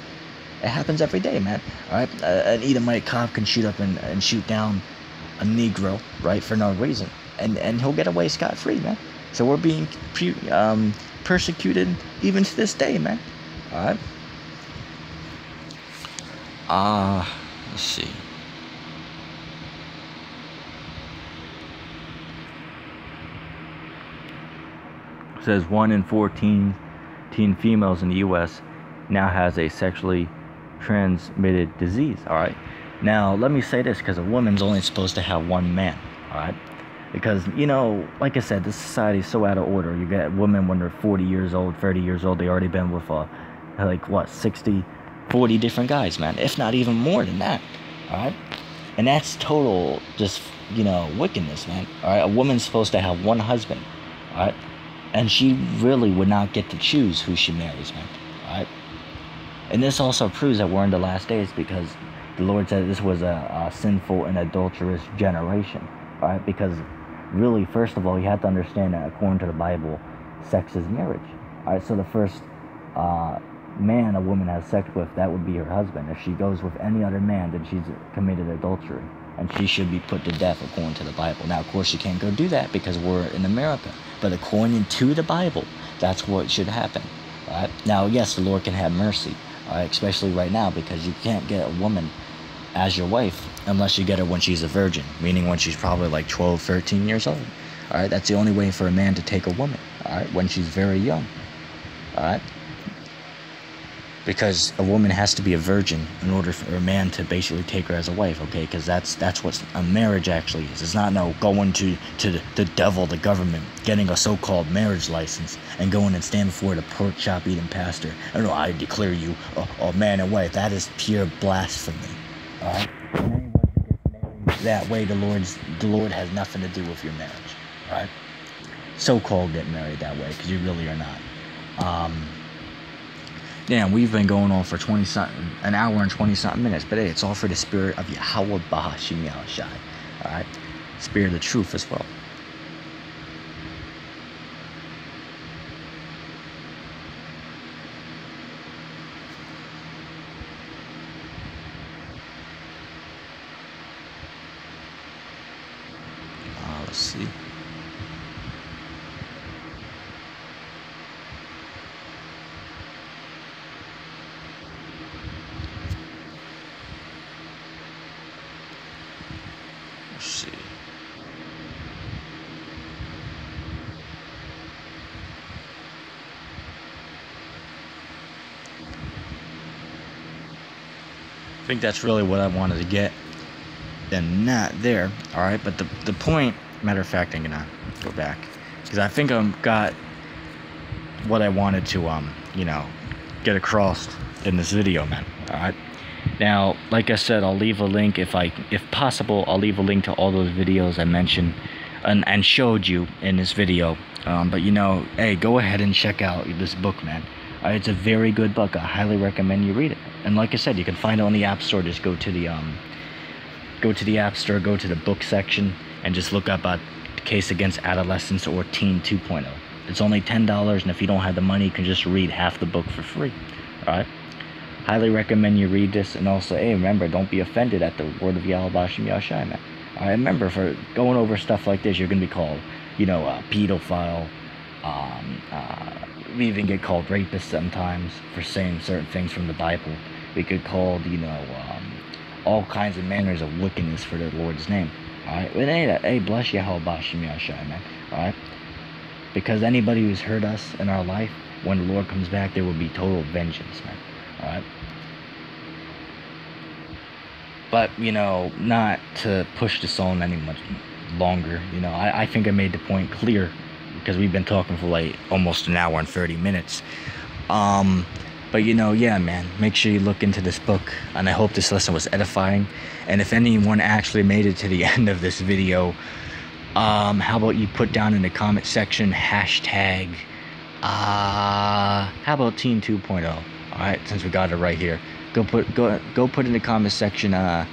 It happens every day, man. All right? An Edomite cop can shoot up and, and shoot down a Negro, right, for no reason, and and he'll get away scot free, man. So we're being um, persecuted even to this day, man. Alright? Ah, uh, let's see. It says 1 in 14 teen females in the U.S. now has a sexually transmitted disease. All right. Now, let me say this because a woman's only supposed to have one man. All right because you know like i said this society is so out of order you get women when they're 40 years old 30 years old they already been with uh, like what 60 40 different guys man if not even more than that all right? And that's total just you know wickedness man all right? A woman's supposed to have one husband all right? And she really would not get to choose who she marries man all right? And this also proves that we're in the last days because the lord said this was a, a sinful and adulterous generation all right? Because really, first of all, you have to understand that according to the Bible, sex is marriage. All right, so the first uh, man a woman has sex with, that would be her husband. If she goes with any other man, then she's committed adultery. And she should be put to death according to the Bible. Now, of course, she can't go do that because we're in America. But according to the Bible, that's what should happen. Right? Now, yes, the Lord can have mercy, right? especially right now, because you can't get a woman as your wife unless you get her when she's a virgin, meaning when she's probably like 12, 13 years old. All right, that's the only way for a man to take a woman. All right, when she's very young. All right, because a woman has to be a virgin in order for a man to basically take her as a wife. Okay, because that's that's what a marriage actually is. It's not no going to to the, devil, the government, getting a so-called marriage license and going and stand before the pork chop eating pastor. I know. I declare you a, a man and wife. That is pure blasphemy. All right. That way, the Lord's the Lord has nothing to do with your marriage. Right. So-called get married that way because you really are not. Um. Damn, we've been going on for 20 something, an hour and 20 something minutes, but hey, it's all for the spirit of Yahweh Bahashim Yahushai. Alright? Spirit of the truth as well. see. Let's see. I think that's really what I wanted to get and not there all right but the, the point Matter of fact, I'm gonna go back because I think I've got what I wanted to, um, you know, get across in this video, man. All right. Now, like I said, I'll leave a link if I, if possible, I'll leave a link to all those videos I mentioned and, and showed you in this video. Um, but you know, hey, go ahead and check out this book, man. It's a very good book. I highly recommend you read it. And like I said, you can find it on the App Store. Just go to the um, go to the App Store, go to the book section, and just look up uh, Case Against Adolescence or Teen 2.0. It's only ten dollars, and if you don't have the money, you can just read half the book for free. All right. Highly recommend you read this, and also, hey, remember, don't be offended at the word of Yahweh Bashim Yashai, man. I remember for going over stuff like this, you're gonna be called, you know, a pedophile. Um, uh, we even get called rapists sometimes for saying certain things from the Bible. We could call you know, um, all kinds of manners of wickedness for the Lord's name. All right, but hey, hey, bless Yahweh Yashai, man. All right, because anybody who's hurt us in our life, when the Lord comes back, there will be total vengeance, man. All right. But you know, not to push this on any much longer. You know, I, I think I made the point clear because we've been talking for like almost an hour and 30 minutes. Um, but you know, yeah, man, make sure you look into this book, and I hope this lesson was edifying. And if anyone actually made it to the end of this video, um, how about you put down in the comment section hashtag, uh, how about Teen 2.0? All right, since we got it right here, go put go go put in the comment section, uh,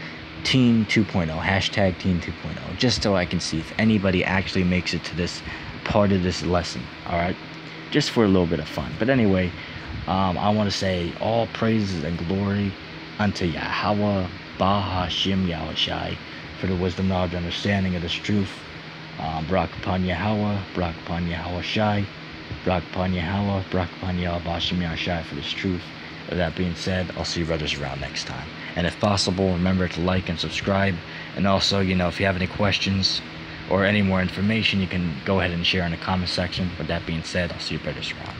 Teen 2.0 hashtag Teen 2.0, just so I can see if anybody actually makes it to this part of this lesson. All right, just for a little bit of fun. But anyway, um, I want to say all praises and glory unto Yahweh, Baha Bahashim Yahushai, for the wisdom, knowledge, understanding of this truth. Um, Barak upon Yahweh, Barak upon Yahweh Shai, Barak upon Yahweh, Barak upon Yahweh Bashim Yahushai for this truth. With that being said, I'll see you brothers around next time. And if possible, remember to like and subscribe. And also, you know, if you have any questions or any more information, you can go ahead and share in the comment section. With that being said, I'll see you brothers around.